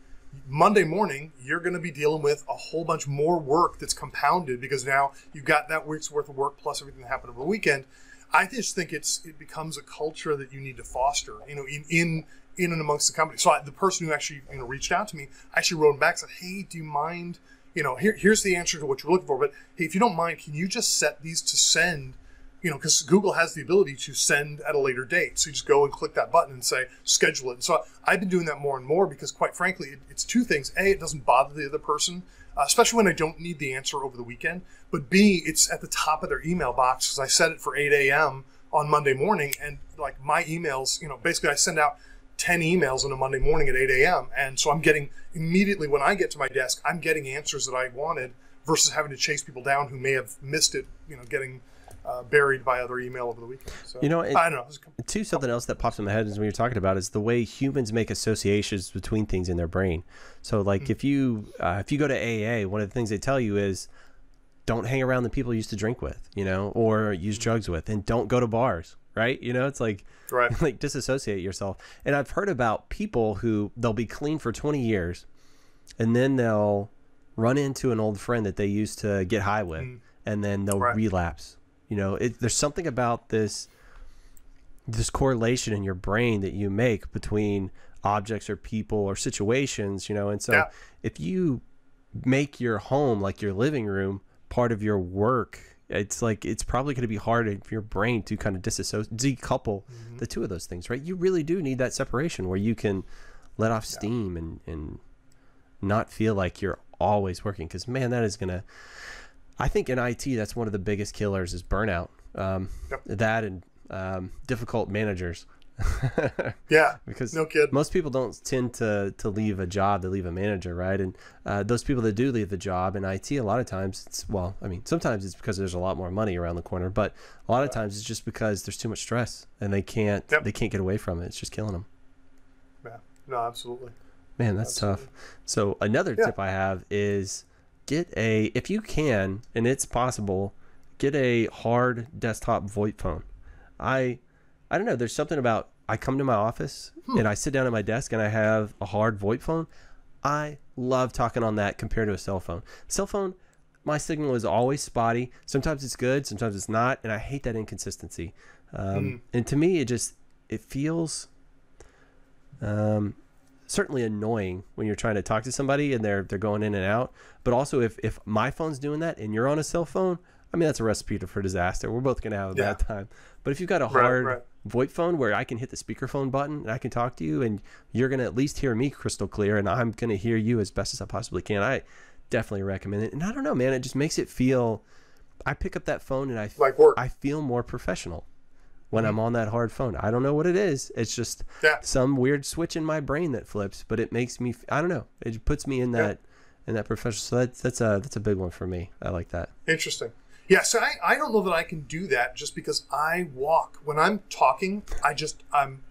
Monday morning you're going to be dealing with a whole bunch more work that's compounded because now you've got that week's worth of work plus everything that happened over the weekend. I just think it's it becomes a culture that you need to foster, you know, in in in and amongst the company. So I, the person who actually you know reached out to me actually wrote back and said, "Hey, do you mind? You know, here, here's the answer to what you're looking for, but hey, if you don't mind, can you just set these to send?" you know, because Google has the ability to send at a later date. So you just go and click that button and say schedule it. And so I've been doing that more and more because, quite frankly, it, it's two things: a, it doesn't bother the other person, uh, especially when I don't need the answer over the weekend. But b, it's at the top of their email box because I set it for 8 a.m. on Monday morning, and like my emails, you know, basically I send out 10 emails on a Monday morning at 8 a.m. And so I'm getting immediately when I get to my desk, I'm getting answers that I wanted versus having to chase people down who may have missed it, you know, getting uh, buried by other email over the weekend. So You know, it- I don't know. Two, something else that pops in my head is when you're talking about is the way humans make associations between things in their brain. So, like if you uh, if you go to AA, one of the things they tell you is don't hang around the people you used to drink with, you know, or use drugs with, and don't go to bars, right? You know, it's like Right. <laughs> like disassociate yourself. And I've heard about people who they'll be clean for 20 years, and then they'll run into an old friend that they used to get high with, and then they'll Right. relapse. You know, it, there's something about this this correlation in your brain that you make between objects or people or situations, you know. And so Yeah. if you make your home like your living room part of your work, it's like it's probably going to be hard for your brain to kind of disassociate, decouple Mm-hmm. the two of those things, right? You really do need that separation where you can let off steam and and not feel like you're always working because man, that is gonna. I think in IT, that's one of the biggest killers is burnout. Um, Yep. That and um, difficult managers. <laughs> Yeah. because No kid. most people don't tend to to leave a job they leave a manager right and uh, those people that do leave the job in IT a lot of times it's well I mean sometimes it's because there's a lot more money around the corner but a lot of times it's just because there's too much stress and they can't Yep. they can't get away from it it's just killing them Yeah. No, absolutely. man that's tough so another Yeah. tip I have is get a if you can and it's possible get a hard desktop VoIP phone I I don't know. There's something about I come to my office Hmm. and I sit down at my desk and I have a hard VoIP phone. I love talking on that compared to a cell phone. Cell phone, my signal is always spotty. Sometimes it's good, sometimes it's not, and I hate that inconsistency. Um, Hmm. And to me, it just it feels um, certainly annoying when you're trying to talk to somebody and they're they're going in and out. But also, if if my phone's doing that and you're on a cell phone, I mean that's a recipe for disaster. We're both gonna have a Yeah. bad time. But if you've got a Right, hard right. VoIP phone where I can hit the speakerphone button and I can talk to you and you're going to at least hear me crystal clear and I'm going to hear you as best as I possibly can. I definitely recommend it. And I don't know, man, it just makes it feel I pick up that phone and I Like work. I feel more professional when hmm. I'm on that hard phone. I don't know what it is. It's just Yeah. some weird switch in my brain that flips, but it makes me I don't know. It puts me in Yeah. that in that professional. So that's that's a that's a big one for me. I like that. Interesting. Yeah, so I, I don't know that I can do that just because I walk. When I'm talking, I just I'm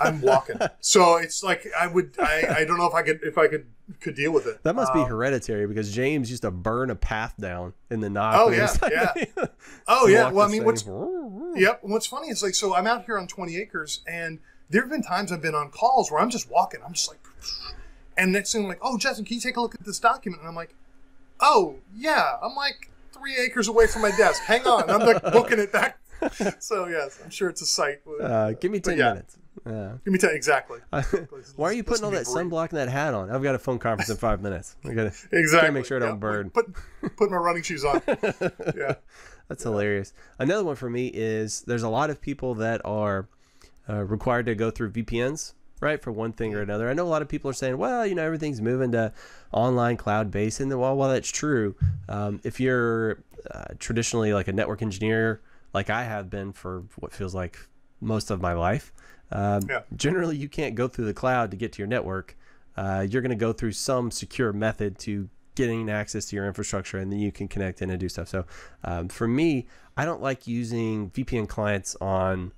I'm walking. So it's like I would I, I don't know if I could if I could could deal with it. That must be Um, hereditary because James used to burn a path down in the knob. Oh, <laughs> he was yeah, <laughs> Oh yeah. Well, I mean, what's Yep. What's funny is like, so I'm out here on 20 acres, and there have been times I've been on calls where I'm just walking. I'm just like, <sniffs> and next thing I'm like, oh, Justin, can you take a look at this document? And I'm like, oh yeah. I'm like three acres away from my desk. Hang on. I'm like booking it back. <laughs> So yes, I'm sure it's a site. Uh, give me ten yeah. minutes. Yeah. Let me you exactly. <laughs> Why are you putting all that to sunblock and that hat on? I've got a phone conference in five minutes. I gotta Exactly. gotta make sure I don't Yeah, burn. Put put my running shoes on. <laughs> yeah. That's hilarious. Another one for me is there's a lot of people that are uh, required to go through VPNs, right, for one thing or another. I know a lot of people are saying, well, you know, everything's moving to online cloud based, and while while that's true, um, if you're uh, traditionally like a network engineer, like I have been for what feels like most of my life, um, Yeah. generally you can't go through the cloud to get to your network. Uh, you're going to go through some secure method to getting access to your infrastructure, and then you can connect in and do stuff. So, um, for me, I don't like using VPN clients on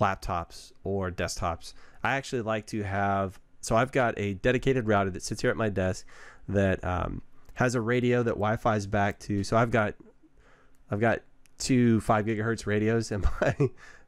laptops or desktops. I actually like to have. So I've got a dedicated router that sits here at my desk that um, has a radio that Wi-Fi's back to. So I've got I've got two five gigahertz radios in <laughs> my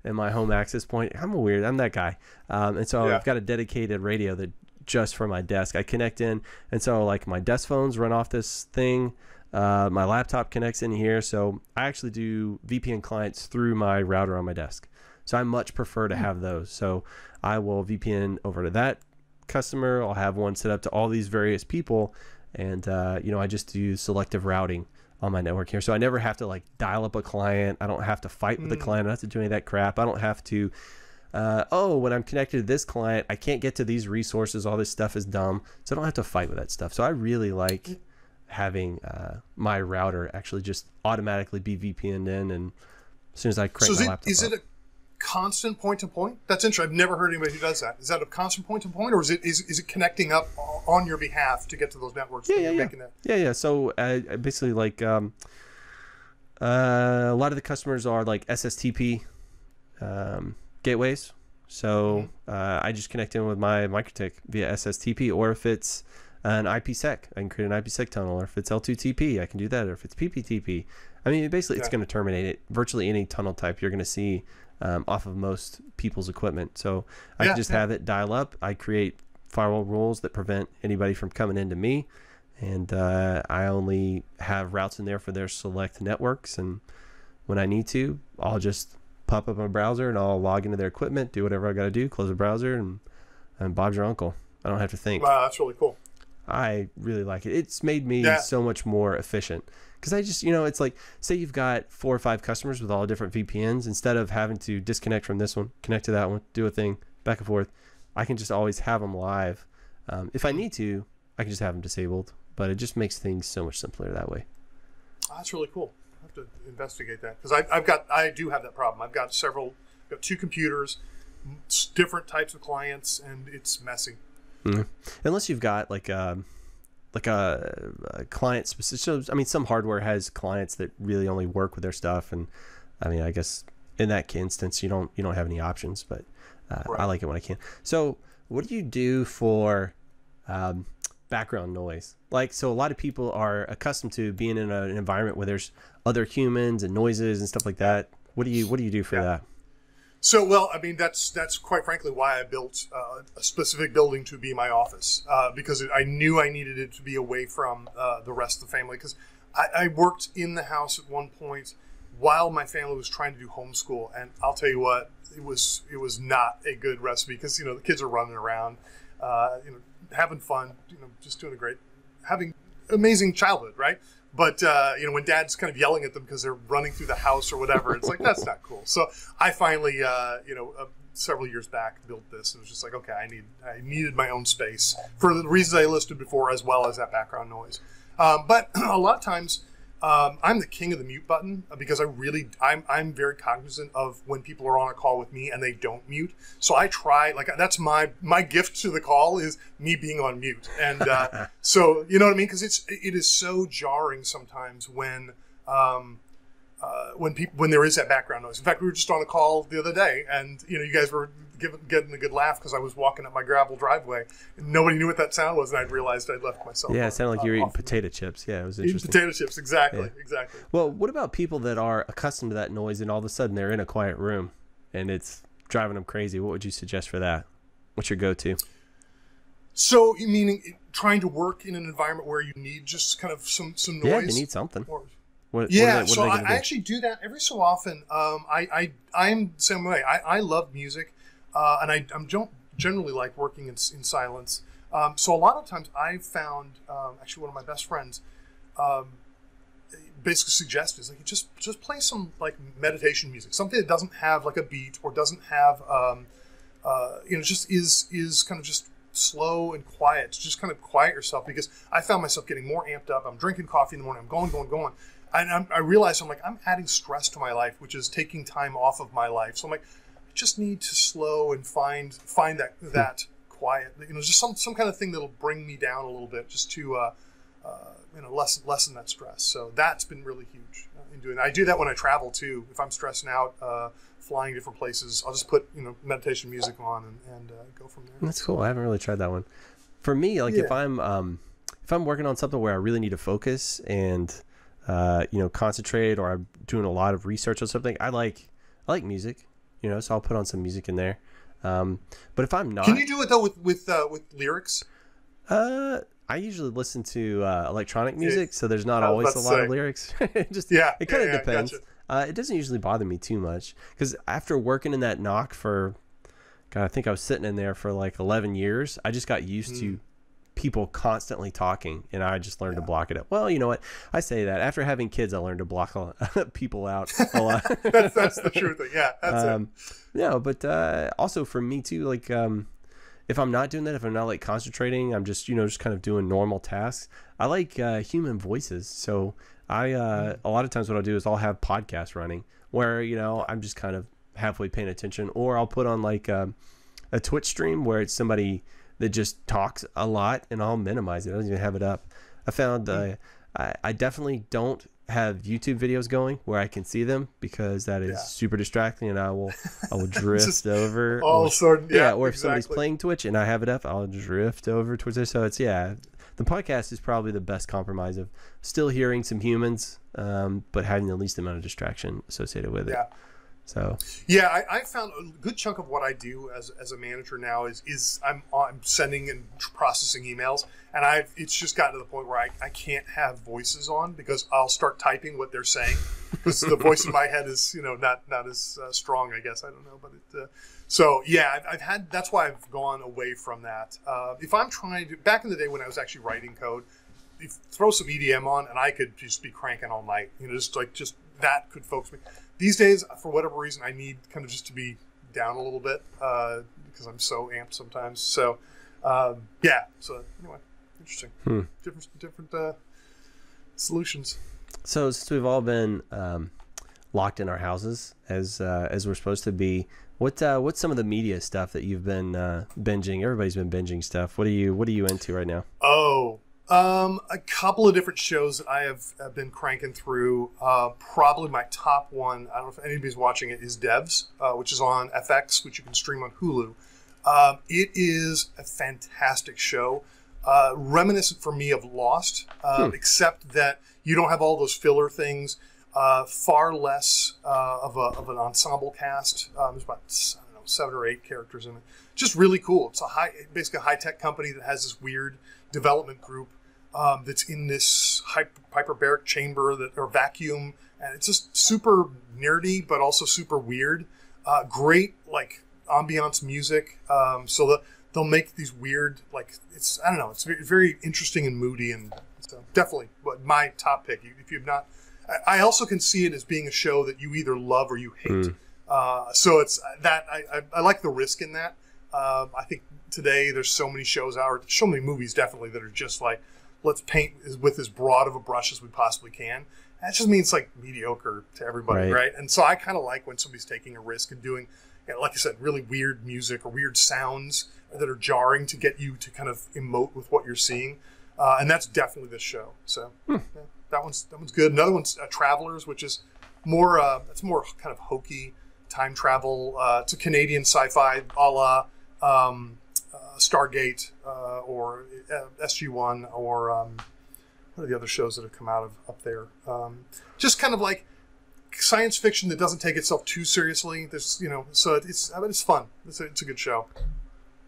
in my home access point. I'm a weird. I'm that guy. Um, and so Yeah. I've got a dedicated radio that just for my desk. I connect in, and so like my desk phones run off this thing. Uh, my laptop connects in here, so I actually do VPN clients through my router on my desk. So I much prefer to have those. So I will VPN over to that customer. I'll have one set up to all these various people, and uh, you know I just do selective routing on my network here. So I never have to like dial up a client. I don't have to fight with the client. I don't have to do any of that crap. I don't have to. Uh, oh, when I'm connected to this client, I can't get to these resources. All this stuff is dumb, so I don't have to fight with that stuff. So I really like having uh, my router actually just automatically be VPN'd in, and as soon as I crank So my it laptop is up. it a constant point to point? That's interesting. I've never heard anybody who does that. Is that a constant point to point, or is it is, is it connecting up on your behalf to get to those networks? yeah, yeah, yeah. That? yeah, yeah. So uh, basically like um, uh, a lot of the customers are like SSTP um, gateways. So uh, I just connect in with my MikroTik via SSTP, or if it's an IPsec, I can create an IPsec tunnel, or if it's L2TP, I can do that, or if it's PPTP. I mean, basically, it's going to terminate it. Virtually any tunnel type you're going to see um, off of most people's equipment. So I Yeah, just yeah. have it dial up. I create firewall rules that prevent anybody from coming into me, and uh, I only have routes in there for their select networks. And when I need to, I'll just pop up my browser and I'll log into their equipment, do whatever I got to do, close the browser, and and Bob's your uncle. I don't have to think. Wow, that's really cool. I really like it. It's made me Yeah. so much more efficient because I just, you know, it's like say you've got four or five customers with all different VPNs. Instead of having to disconnect from this one, connect to that one, do a thing back and forth, I can just always have them live. Um, if I need to, I can just have them disabled. But it just makes things so much simpler that way. Oh, that's really cool. I have to investigate that because I've got I do have that problem. I've got several, I've got two computers, different types of clients, and it's messy. Mm-hmm. unless you've got like a like a, a client specific so i mean some hardware has clients that really only work with their stuff and i mean i guess in that instance you don't you don't have any options but uh, i like it when i can. So what do you do for um, background noise? Like so a lot of people are accustomed to being in a, an environment where there's other humans and noises and stuff like that. What do you what do you do for Yeah. that So, well, I mean, that's that's quite frankly why I built uh, a specific building to be my office uh, because I knew I needed it to be away from uh, the rest of the family. Because I, I worked in the house at one point while my family was trying to do homeschool, and I'll tell you what, it was it was not a good recipe because you know the kids are running around, uh, you know, having fun, you know, just doing a great, having amazing childhood, right? But uh, you know, when Dad's kind of yelling at them because they're running through the house or whatever, it's like that's not cool. So I finally, uh, you know, uh, several years back, built this. It was just like, okay, I need, I needed my own space for the reasons I listed before, as well as that background noise. Um, but <clears throat> a lot of times, um, I'm the king of the mute button uh, because I really, I'm, I'm very cognizant of when people are on a call with me and they don't mute. So I try, like that's my my gift to the call is me being on mute, and uh, <laughs> so you know what I mean because it's it is so jarring sometimes when. Um, uh, when people when there is that background noise. In fact, we were just on a call the other day, and you know, you guys were giving, getting a good laugh because I was walking up my gravel driveway, and nobody knew what that sound was, and I'd realized I'd left myself. yeah it sounded like you were uh, eating potato chips yeah it was interesting. eating potato chips. Exactly, Yeah. exactly. Well, what about people that are accustomed to that noise and all of a sudden they're in a quiet room and it's driving them crazy? What would you suggest for that? What's your go-to? So, meaning trying to work in an environment where you need just kind of some some noise? Yeah, they need something. Or- What, what yeah, are they, what so I, I actually do that every so often. Um, I, I I'm the same way. I, I love music. uh, and I I'm don't generally like working in, in silence. Um, so a lot of times I've found um, actually one of my best friends um, basically suggested is like just just play some like meditation music, something that doesn't have like a beat or doesn't have um, uh, you know just is is kind of just slow and quiet. Just kind of quiet yourself because I found myself getting more amped up. I'm drinking coffee in the morning. I'm going, going, going. And I'm, I realized I'm like I'm adding stress to my life, which is taking time off of my life. So I'm like, I just need to slow and find find that that quiet. You know, just some some kind of thing that'll bring me down a little bit, just to uh, uh, you know lessen lessen that stress. So that's been really huge in doing. That. I do that when I travel too. If I'm stressing out, uh, flying different places, I'll just put you know meditation music on and, and uh, go from there. That's cool. I haven't really tried that one. For me, like if I'm um, if I'm working on something where I really need to focus and uh, you know concentrate, or I'm doing a lot of research on something, I like I like music. You know, so I'll put on some music in there. Um, but if I'm not, Can you do it though with with uh, with lyrics? uh, I usually listen to uh, electronic music, so there's not always a lot of lyrics. <laughs> it just Yeah, it kind of yeah, yeah, depends. gotcha. Uh, it doesn't usually bother me too much because after working in that NOC for, God, I think I was sitting in there for like 11 years. I just got used Hmm. to people constantly talking, and I just learned to block it out. Well, you know what? I say that after having kids, I learned to block <laughs> people out a lot. <laughs> That's that's the truth. Yeah, that's it. um, no, but uh, also for me too, like um, if I'm not doing that, if I'm not like concentrating, I'm just you know just kind of doing normal tasks. I like uh, human voices, so I uh, a lot of times what I'll do is I'll have podcasts running where you know I'm just kind of halfway paying attention, or I'll put on like um, a Twitch stream where it's somebody that just talks a lot, and I'll minimize it. I don't even have it up. I found uh, I, I definitely don't have YouTube videos going where I can see them because that is Yeah. super distracting, and I will I will <laughs> drift over. all or- sort. yeah, Yeah, or if somebody's playing Twitch and I have it up, I'll drift over towards there. So it's yeah, the podcast is probably the best compromise of still hearing some humans, um, but having the least amount of distraction associated with it. Yeah. So Yeah, I, I found a good chunk of what I do as, as a manager now is is I'm I'm sending and processing emails, and I it's just gotten to the point where I, I can't have voices on because I'll start typing what they're saying because the voice in my head is you know not not as uh, strong I guess I don't know but it uh, so yeah I've, I've had that's why I've gone away from that. Uh, if I'm trying to back in the day when I was actually writing code, throw some EDM on and I could just be cranking all night. You know, just like just that could focus me. These days, for whatever reason, I need kind of just to be down a little bit uh, because I'm so amped sometimes. So um, yeah. So anyway, interesting. Hmm. Different different uh, solutions. so since we've all been um, locked in our houses as uh, as we're supposed to be, what uh, what's some of the media stuff that you've been uh, binging? Everybody's been binging stuff. What are you What are you into right now? Oh, um, a couple of different shows that I have, have been cranking through. Uh, probably my top one, I don't know if anybody's watching it, is Devs, uh, which is on FX, which you can stream on Hulu. Um, it is a fantastic show, uh, reminiscent for me of Lost, um, except that you don't have all those filler things. Uh, far less uh, of, a, of an ensemble cast. Um, there's about I don't know seven or eight characters in it. Just really cool. It's a high, basically a high tech company that has this weird development group um, that's in this hyper, hyperbaric chamber that or vacuum, and it's just super nerdy but also super weird. Uh, great like ambiance music. Um, so the, they'll make these weird like it's I don't know. It's very, very interesting and moody and so definitely. But my top pick. If you've not, I- also can see it as being a show that you either love or you hate. Uh, so it's that I, I, I like the risk in that. Um, I think today there's so many shows out, so many movies definitely that are just like, let's paint with as broad of a brush as we possibly can. That just means like mediocre to everybody, Right. right? And so I kind of like when somebody's taking a risk and doing, you know, like I said, really weird music or weird sounds that are jarring to get you to kind of emote with what you're seeing. Uh, and that's definitely this show. So yeah, that one's that one's good. Another one's uh, Travelers, which is more uh, it's more kind of hokey time travel. Uh, it's a Canadian sci-fi, a la um, Stargate uh, or uh, SG One or um, what are the other shows that have come out of up there? Um, just kind of like science fiction that doesn't take itself too seriously. There's you know, so it's I mean, it's fun. It's a, it's a good show.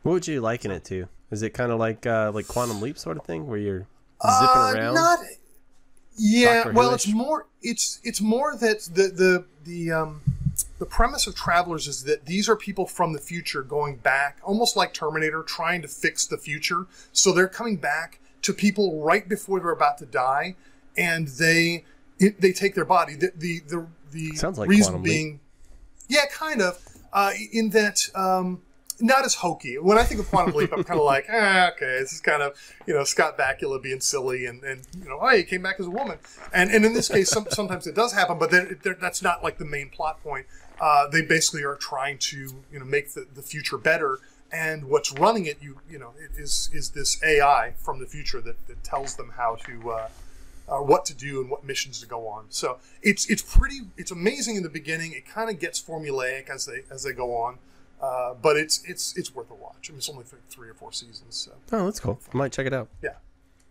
What would you liken it to? Is it kind of like uh, like Quantum Leap sort of thing where you're zipping Uh, around? Not. Yeah, well, it's more. It's it's more that the the the um, the premise of Travelers is that these are people from the future going back, almost like Terminator, trying to fix the future. So they're coming back to people right before they're about to die, and they it, they take their body. The the the, the Sounds like reason Quantum Leap. being, yeah, kind of, uh, in that. Um, not as hokey. When I think of Quantum Leap, I'm kind of like, <laughs> ah, okay, this is kind of, you know, Scott Bakula being silly and, and you know, oh, he came back as a woman. And, and in this case, some, sometimes it does happen, but then it, that's not like the main plot point. Uh, they basically are trying to, you know, make the, the future better. And what's running it, you you know, it is is this AI from the future that, that tells them how to uh, uh, what to do and what missions to go on. So it's it's pretty it's amazing in the beginning. It kind of gets formulaic as they as they go on, uh, but it's it's it's worth a watch. I mean, it's only th- three or four seasons. So Oh, that's cool. I might check it out. yeah,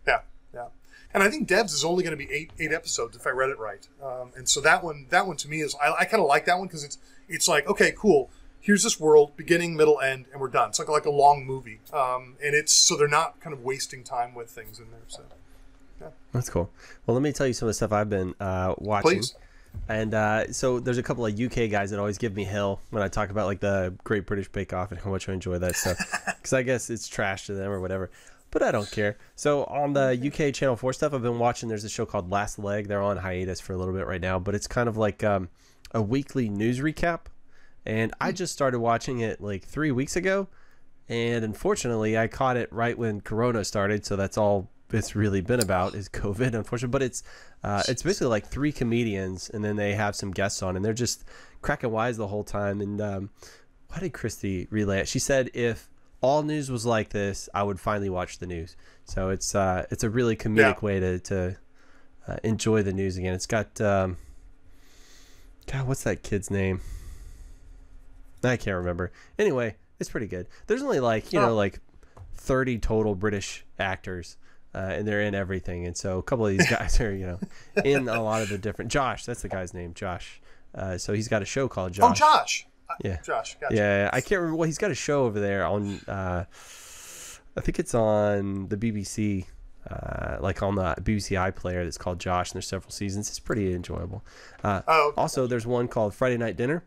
yeah. And I think Devs is only going to be eight eight episodes if I read it right. Um, and so that one that one to me is I, I kind of like that one because it's it's like okay cool. Here's this world, beginning, middle, end, and we're done. It's like like a long movie, um, and it's so they're not kind of wasting time with things in there. So yeah. That's cool. Well, let me tell you some of the stuff I've been uh, watching. Please. And uh, so there's a couple of UK guys that always give me hell when I talk about like the Great British Bake Off and how much I enjoy that stuff. <laughs> Because I guess it's trash to them or whatever. But I don't care. So on the UK Channel 4 stuff, I've been watching. There's a show called Last Leg. They're on hiatus for a little bit right now, but it's kind of like um, a weekly news recap. And I just started watching it like three weeks ago. And unfortunately, I caught it right when Corona started. So that's all it's really been about is COVID, unfortunately. But it's uh, it's basically like three comedians, and then they have some guests on, and they're just cracking wise the whole time. And um, why did Christy relay it? She said if all news was like this, I would finally watch the news. So it's uh, it's a really comedic Yeah. way to to uh, enjoy the news again. It's got um, God, what's that kid's name? I can't remember. Anyway, it's pretty good. There's only like you know Oh. like thirty total British actors, uh, and they're in everything. And so a couple of these <laughs> guys are you know in a lot of the different. Josh, that's the guy's name, Josh. Uh, so he's got a show called Josh. oh, Josh, Yeah. Josh, gotcha. Yeah, I can't remember. Well, he's got a show over there on. Uh, I think it's on the BBC, uh, like on the BBC iPlayer. That's called Josh, and there's several seasons. It's pretty enjoyable. Uh, Oh, okay. also, there's one called Friday Night Dinner,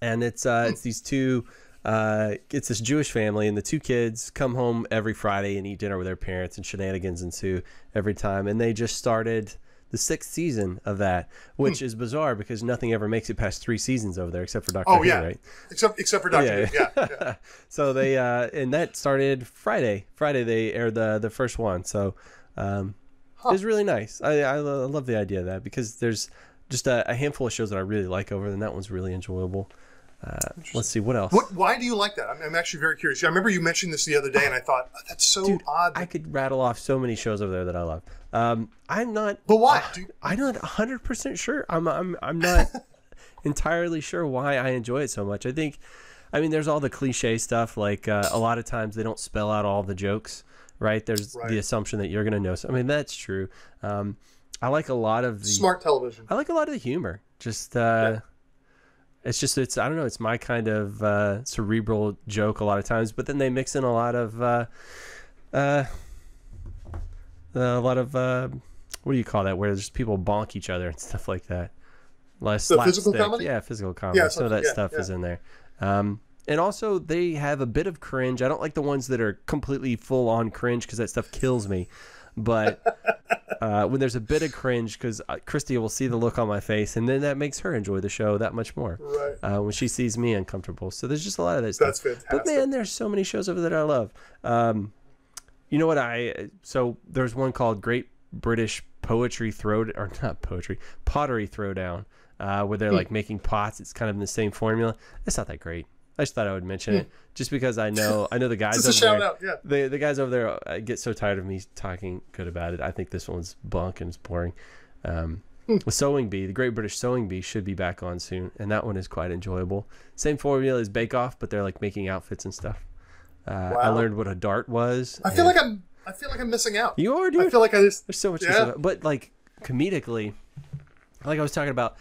and it's uh, it's these two. Uh, it's this Jewish family, and the two kids come home every Friday and eat dinner with their parents, and shenanigans ensue every time. And they just started the sixth season of that, which Hmm. is bizarre because nothing ever makes it past three seasons over there, except for Doctor Oh Who, yeah, right? except except for Doctor Who. Yeah, yeah. <laughs> so they uh, and that started Friday. Friday they aired the the first one. So um, it was really nice. I, I love the idea of that because there's just a, a handful of shows that I really like over, there, and that one's really enjoyable. Uh, let's see what else. What? Why do you like that? I'm, I'm actually very curious. I remember you mentioned this the other day, and I thought oh, that's so Dude, odd. I could rattle off so many shows over there that I love. Um, I'm not. But why? Do- I'm not 100 percent sure. I'm I'm I'm not <laughs> entirely sure why I enjoy it so much. I think, I mean, there's all the cliche stuff. Like uh, a lot of times they don't spell out all the jokes, right? There's Right. the assumption that you're gonna know. So, I mean, that's true. Um, I like a lot of the Smart television. I like a lot of the humor. Just uh it's just it's I don't know, it's my kind of uh cerebral joke a lot of times, but then they mix in a lot of uh uh a lot of uh what do you call that where there's people bonk each other and <laughs> stuff like that. Less The physical comedy? Yeah, physical comedy. Yeah, Some of that yeah, stuff yeah. is in there. Um and also they have a bit of cringe. I don't like the ones that are completely full on cringe because that stuff kills me. But <laughs> uh, when there's a bit of cringe because uh, Christy will see the look on my face, and then that makes her enjoy the show that much more. Right. Uh, when she sees me uncomfortable, so there's just a lot of that stuff. That's fantastic. But man, there's so many shows over there that I love. Um, you know what I? So there's one called Great British Poetry Throw or not poetry Pottery Throwdown, uh, where they're Hmm. like making pots. It's kind of in the same formula. It's not that great. I just thought I would mention it just because I know I know the guys Hmm. A over shout there. out, yeah. The the guys over there uh, get so tired of me talking good about it. I think this one's bunk and it's boring. Um, Hmm. Sewing Bee, the Great British Sewing Bee, should be back on soon, and that one is quite enjoyable. Same formula as Bake Off, but they're like making outfits and stuff. Uh, I learned what a dart was. I feel like I'm. I feel like I'm missing out. you are, dude. I feel like I just. There's so much, Yeah. about- but like comedically, like I was talking about,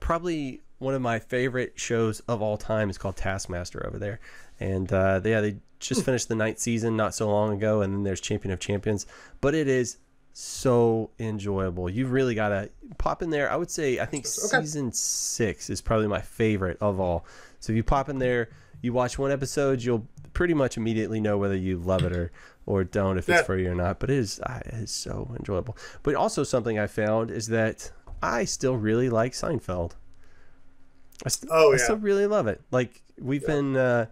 probably one of my favorite shows of all time is called Taskmaster over there, and uh, yeah, they just finished the ninth season not so long ago, and then there's Champion of Champions, but it is so enjoyable. You've really gotta pop in there. I would say I think Okay. season six is probably my favorite of all. So if you pop in there, you watch one episode, you'll pretty much immediately know whether you love it or or don't if it's for you or not. But it is ah, it is so enjoyable. But also something I found is that I still really like Seinfeld. I, st- Oh, I still really love it. Like we've been uh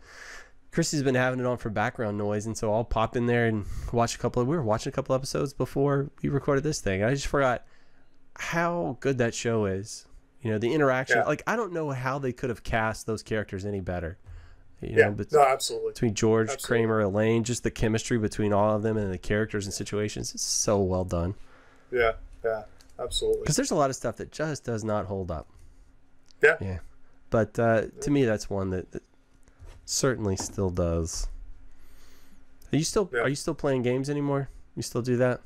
Christy's been having it on for background noise, and so I'll pop in there and watch a couple. Of, we were watching a couple episodes before we recorded this thing. I just forgot how good that show is. You know, the interaction. Yeah. Like I don't know how they could have cast those characters any better. You Yeah, know, but no, absolutely. between George, Absolutely. Kramer, Elaine, just the chemistry between all of them and the characters and situations, it's so well done. Yeah, yeah, absolutely. Because there's a lot of stuff that just does not hold up. Yeah. Yeah. But uh, to me, that's one that, that certainly still does. Are you still Yeah. Are you still playing games anymore? You still do that?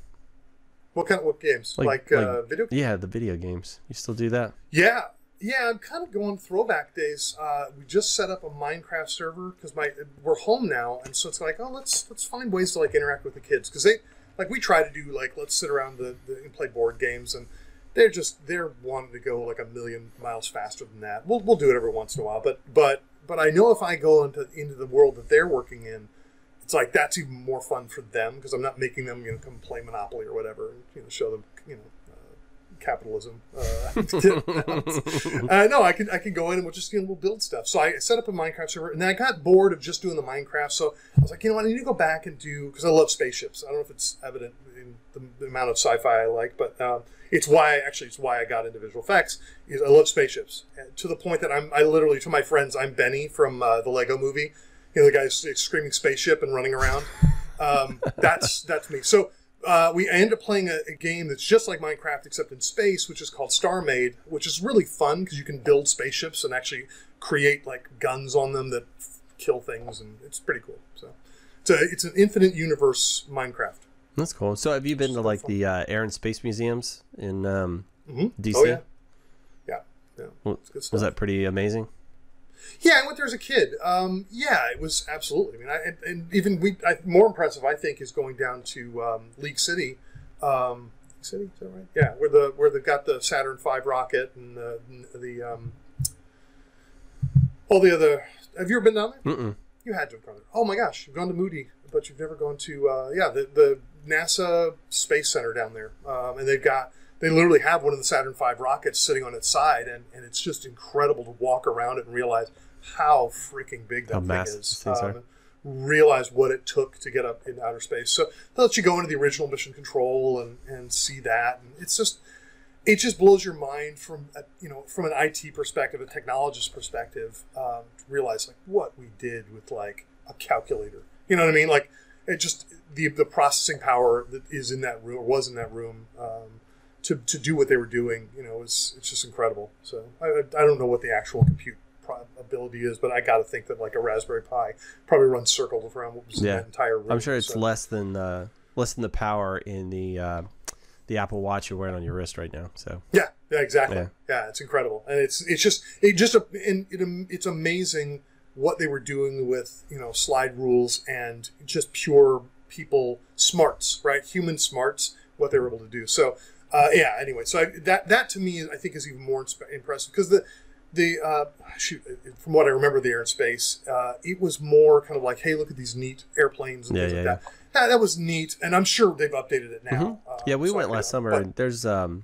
What kind of what games? Like- Like, like- uh, video? Yeah, the video games. You still do that? Yeah, yeah. I'm kind of going throwback days. Uh, we just set up a Minecraft server because my we're home now, and so it's like, oh, let's let's find ways to like interact with the kids because they like we try to do like let's sit around the, the and play board games and. They're just they're wanting to go like a million miles faster than that. We'll, we'll do it every once in a while, but but but I know if I go into into the world that they're working in, it's like that's even more fun for them because I'm not making them you know come play Monopoly or whatever and you know show them you know uh, capitalism. Uh, <laughs> uh, no, I can I can go in and we'll just you know we'll build stuff. So I set up a Minecraft server and then I got bored of just doing the Minecraft. So I was like, you know what, I need to go back and do because I love spaceships. I don't know if it's evident in the, amount of sci-fi I like, but um, it's why actually it's why I got into visual effects. Is I love spaceships to the point that I'm I literally to my friends I'm Benny from uh, the Lego Movie. You know the guy's screaming spaceship and running around. Um, <laughs> that's that's me. So uh, we end up playing a, a game that's just like Minecraft except in space, which is called StarMade, which is really fun because you can build spaceships and actually create like guns on them that kill things, and it's pretty cool. So it's a it's an infinite universe Minecraft. That's cool. So have you been to like the uh, Air and Space Museums in um, hmm DC? Oh yeah, yeah, yeah. Well, good stuff. Was that pretty amazing? Yeah, I went there as a kid. Um, yeah, it was absolutely. I mean, I, and, and even we I, more impressive, I think, is going down to um, League City. Um, City, is that right? Yeah, where the where they got the Saturn V rocket and the the um, all the other. Have you ever been down there? Mm-mm. You had to have gone there. Oh my gosh, you've gone to Moody, but you've never gone to uh, yeah the the NASA Space Center down there, um, and they've got they literally have one of the Saturn V rockets sitting on its side, and, and it's just incredible to walk around it and realize how freaking big that How thing is. these things are. Um, realize what it took to get up in outer space. So they let you go into the original mission control and, and see that, and it's just it just blows your mind from a, you know from an IT perspective, a technologist perspective, um, to realize like what we did with like a calculator. You know what I mean? Like it just the the processing power that is in that room or was in that room um, to, to do what they were doing. You know, is it's just incredible. So I, I don't know what the actual compute ability is, but I got to think that like a Raspberry Pi probably runs circles around what was in Yeah. that entire room. I'm sure it's So- less than uh, less than the power in the uh, the Apple Watch you're wearing on your wrist right now. So Yeah, yeah, exactly. Yeah. Yeah, it's incredible, and it's it's just it just and it, it's amazing what they were doing with you know slide rules and just pure people smarts, right? Human smarts, what they were able to do. So uh, yeah. Anyway, so I, that that to me I think is even more insp- impressive because the the uh, shoot from what I remember the air and space, uh, it was more kind of like, hey, look at these neat airplanes and Yeah, things yeah, like that. Yeah, that was neat, and I'm sure they've updated it now. Uh, Mm-hmm. yeah, we so went last summer. but- and there's um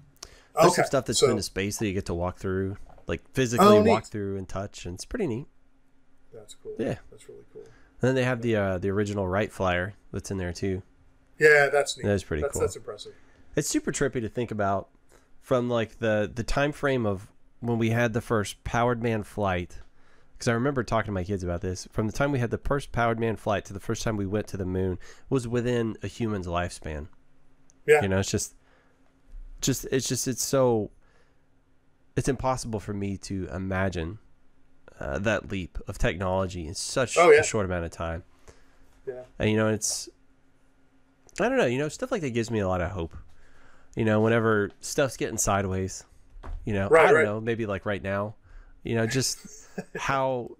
there's some stuff that's so- been to space that you get to walk through, like physically Oh, walk through and touch, and it's pretty neat. That's cool. Yeah. that's really cool. And then they have the uh, the original Wright Flyer that's in there too. Yeah, that's neat. That's pretty that's, cool. That's impressive. It's super trippy to think about from like the the time frame of when we had the first powered man flight. Because I remember talking to my kids about this. From the time we had the first powered man flight to the first time we went to the moon was within a human's lifespan. Yeah. You know, it's just, just it's just it's so. It's impossible for me to imagine uh, that leap of technology in such Oh, yeah. a short amount of time. Yeah. And you know, it's I don't know, you know, stuff like that gives me a lot of hope. You know, whenever stuff's getting sideways, you know, Right, I don't right. know, maybe like right now, you know, just <laughs> how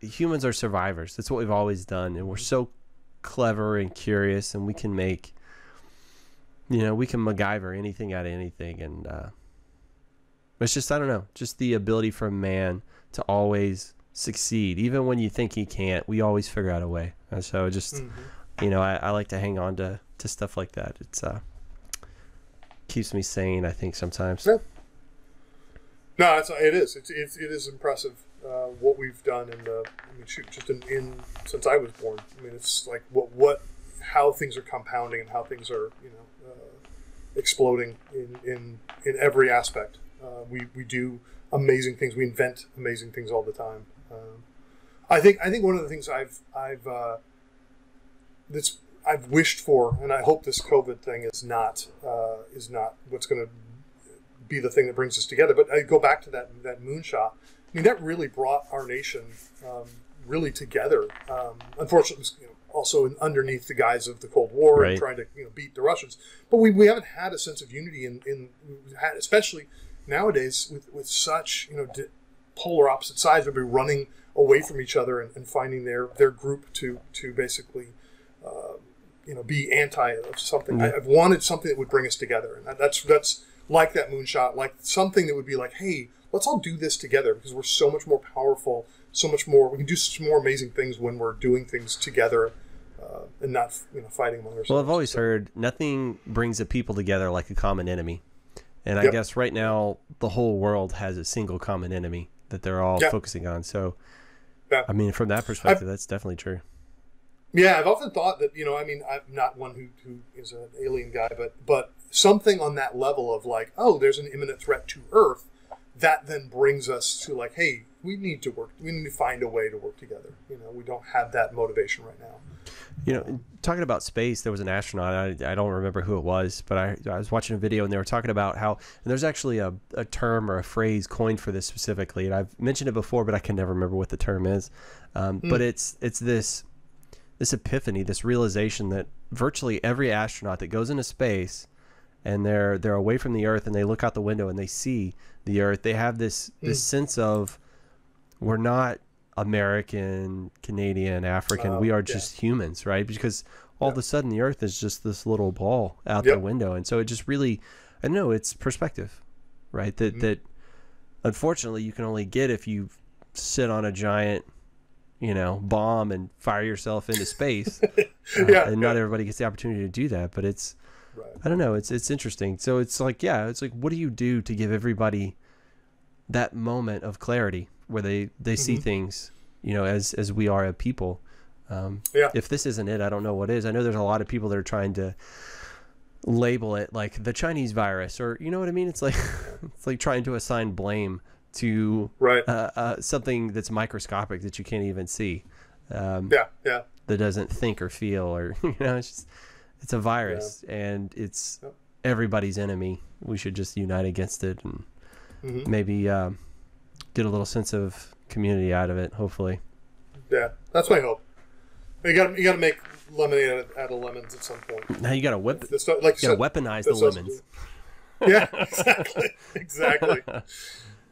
humans are survivors. That's what we've always done, and we're so clever and curious, and we can make, you know, we can MacGyver anything out of anything, and uh, it's just I don't know, just the ability for man to always succeed, even when you think he can't. We always figure out a way, and so just Mm-hmm. you know, I, I like to hang on to to stuff like that. It's uh keeps me sane. I think sometimes. Yeah. No, it's, it is. It's, it's it is impressive uh, what we've done in the. I mean, shoot, just in, in since I was born. I mean, it's like what what how things are compounding and how things are you know uh, exploding in in in every aspect. Uh, we we do amazing things. We invent amazing things all the time. Um, I think I think one of the things I've I've uh, that's I've wished for, and I hope this COVID thing is not uh, is not what's going to be the thing that brings us together. But I go back to that that moonshot. I mean, that really brought our nation um, really together. Um, unfortunately, you know, also in, underneath the guise of the Cold War Right. and trying to you know beat the Russians. But we, we haven't had a sense of unity in, in had- especially nowadays with, with such you know di- polar opposite sides. We'll be running away from each other and, and finding their their group to to basically uh, you know be anti of something. I, I've wanted something that would bring us together, and that, that's that's like that moonshot, like something that would be like, hey, let's all do this together because we're so much more powerful, so much more. We can do such more amazing things when we're doing things together uh, and not you know fighting among ourselves. Well, I've always heard nothing brings a people together like a common enemy. And I guess right now the whole world has a single common enemy that they're all Yeah. focusing on. So. I mean, from that perspective, that's definitely true. Yeah, I've often thought that you know, I mean, I'm not one who, who is an alien guy, but but something on that level of like, oh, there's an imminent threat to Earth, that then brings us to like, hey, we need to work, we need to find a way to work together. You know, we don't have that motivation right now. You know, talking about space, there was an astronaut. I, I don't remember who it was, but I, I was watching a video and they were talking about how, and there's actually a, a term or a phrase coined for this specifically. And I've mentioned it before, but I can never remember what the term is. Um, But it's it's this this epiphany, this realization that virtually every astronaut that goes into space and they're they're away from the Earth and they look out the window and they see the Earth, they have this this sense of we're not American, Canadian, African. Oh, we are yeah. just humans, right? Because all of a sudden the Earth is just this little ball out Yep. the window, and so it just really, I know it's perspective, right? Mm-hmm. That that unfortunately you can only get if you sit on a giant, you know, bomb and fire yourself into space. <laughs> Uh, Yeah, and not yeah. everybody gets the opportunity to do that, but it's Right. I don't know. It's it's interesting. So it's like yeah, it's like what do you do to give everybody that moment of clarity where they they see Mm-hmm. things, you know, as as we are a people. Um, Yeah. If this isn't it, I don't know what is. I know there's a lot of people that are trying to label it like the Chinese virus, or you know what I mean. It's like <laughs> it's like trying to assign blame to Right. uh, uh, something that's microscopic that you can't even see. Um, Yeah. Yeah. that doesn't think or feel or <laughs> you know it's just it's a virus and it's everybody's enemy we should just unite against it and Mhm. maybe um, get a little sense of community out of it hopefully Yeah. That's my hope. You got you got to make lemonade out of, out of lemons at some point. now you gotta whip you That's like you gotta said, weaponize the lemons Yeah. <laughs> Exactly. Exactly. <laughs>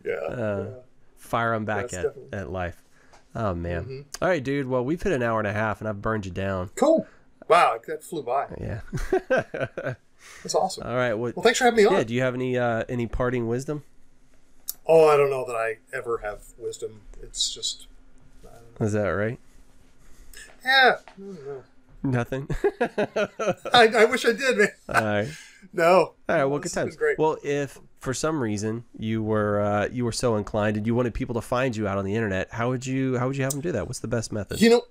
Yeah. Uh, yeah. fire them back That's at, definitely- Mm-hmm. at life oh man All right dude well we've hit an hour and a half and i've burned you down Cool. Wow, that flew by. yeah <laughs> That's awesome. all right well, Well, thanks for having me on. yeah do you have any uh any parting wisdom Oh, I don't know that I ever have wisdom. It's just, is that right yeah, I don't know. nothing <laughs> I, I wish I did, man. all right <laughs> No. All right, well, This good times. Great. Well, if for some reason you were uh, you were so inclined and you wanted people to find you out on the internet, how would you how would you have them do that? What's the best method? You know,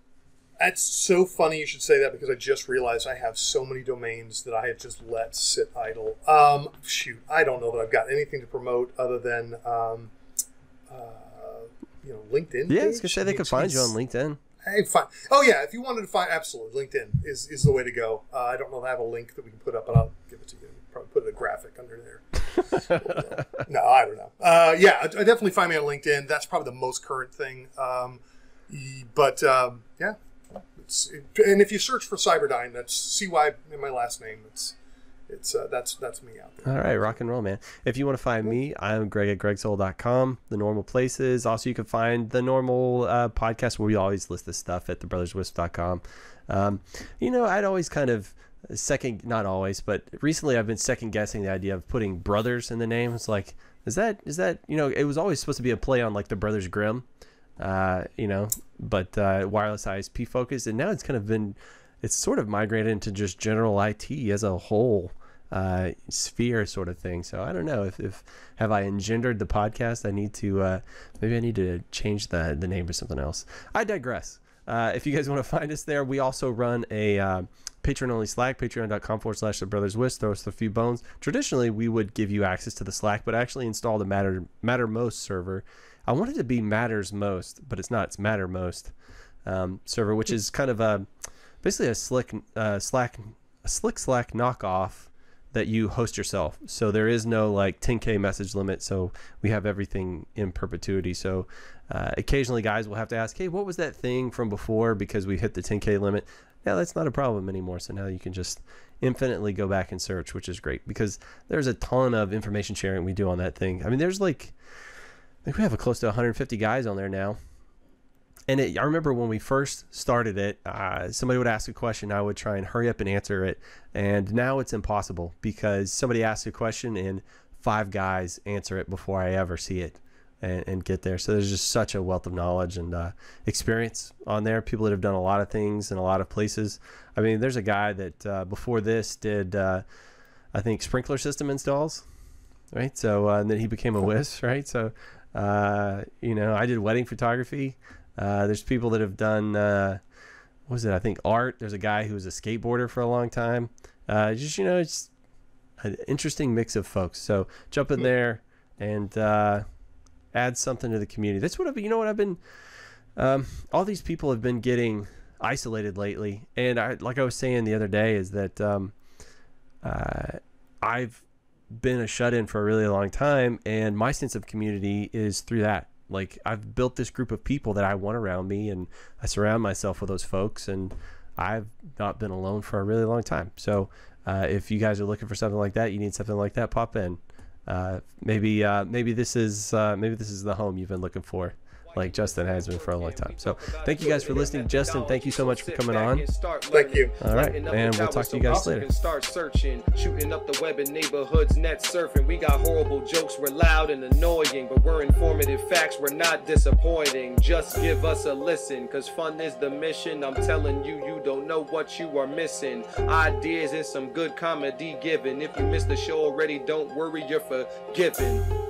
that's so funny you should say that because I just realized I have so many domains that I had just let sit idle. Um, shoot, I don't know that I've got anything to promote other than, um, uh, you know, LinkedIn. yeah, I was gonna say they I mean, could find you on. LinkedIn. Hey, fine. Oh yeah, if you wanted to find, absolutely, LinkedIn is, is the way to go. Uh, I don't know if I have a link that we can put up, but I'll give it to you. Probably put a graphic under there. <laughs> no, I don't know. Uh, yeah, I, I definitely find me on LinkedIn. That's probably the most current thing. Um, but um, yeah, it's, it, and if you search for Cyburdine, that's C Y in my last name. It's it's uh, that's that's me out there. All right, rock and roll, man. If you want to find me, I'm Greg at gregsowell.com, the normal places. Also, you can find the normal uh, podcast where we always list this stuff at thebrotherswisp.com. Um, you know, I'd always kind of second not always but recently i've been second guessing the idea of putting brothers in the name it's like is that is that you know it was always supposed to be a play on like the brothers grimm uh, you know but uh, wireless isp focused. and now it's kind of been it's sort of migrated into just general it as a whole uh, sphere sort of thing so i don't know if, if have i engendered the podcast i need to uh, maybe i need to change the the name to something else i digress uh, if you guys want to find us there, we also run a uh, Patreon only Slack, patreon.com forward slash the brothers wisp. Throw us a few bones. Traditionally, we would give you access to the Slack, but actually installed a Matter Mattermost server. I wanted to be Matters Most, but it's not. It's Mattermost um, server, which is kind of a basically a slick uh, Slack, a slick Slack knockoff that you host yourself. So there is no like 10k message limit. So we have everything in perpetuity. So uh, occasionally guys will have to ask, hey, what was that thing from before because we hit the 10k limit? Yeah, that's not a problem anymore. So now you can just infinitely go back and search, which is great because there's a ton of information sharing we do on that thing. I mean, there's like, I think we have a close to 150 guys on there now. And it, I remember when we first started it, uh, somebody would ask a question, I would try and hurry up and answer it. And now it's impossible because somebody asks a question and five guys answer it before I ever see it and, and get there. So there's just such a wealth of knowledge and uh, experience on there. People that have done a lot of things in a lot of places. I mean, there's a guy that uh, before this did, uh, I think, sprinkler system installs, right? So uh, and then he became a WISP, right? So, uh, you know, I did wedding photography. Uh, there's people that have done, what was it? I think art. There's a guy who was a skateboarder for a long time. just, you know, it's an interesting mix of folks. So jump in there and add something to the community. That's what I've, you know what I've been. Um, all these people have been getting isolated lately, and I, like I was saying the other day, is that um, uh, I've been a shut in for a really long time, and my sense of community is through that. Like I've built this group of people that I want around me, and I surround myself with those folks, and I've not been alone for a really long time. So uh, if you guys are looking for something like that, you need something like that, pop in uh, maybe uh, maybe this is uh, maybe this is the home you've been looking for like Justin has been for a long time. So thank you guys for listening. Justin, thank you so much for coming on. Thank you. All right, and we'll talk to you guys later. Start searching, shooting up the web in neighborhoods, net surfing. We got horrible jokes, we're loud and annoying, but we're informative facts, we're not disappointing. Just give us a listen, cause fun is the mission. I'm telling you, you don't know what you are missing. Ideas and some good comedy given. If you missed the show already, don't worry, you're forgiven.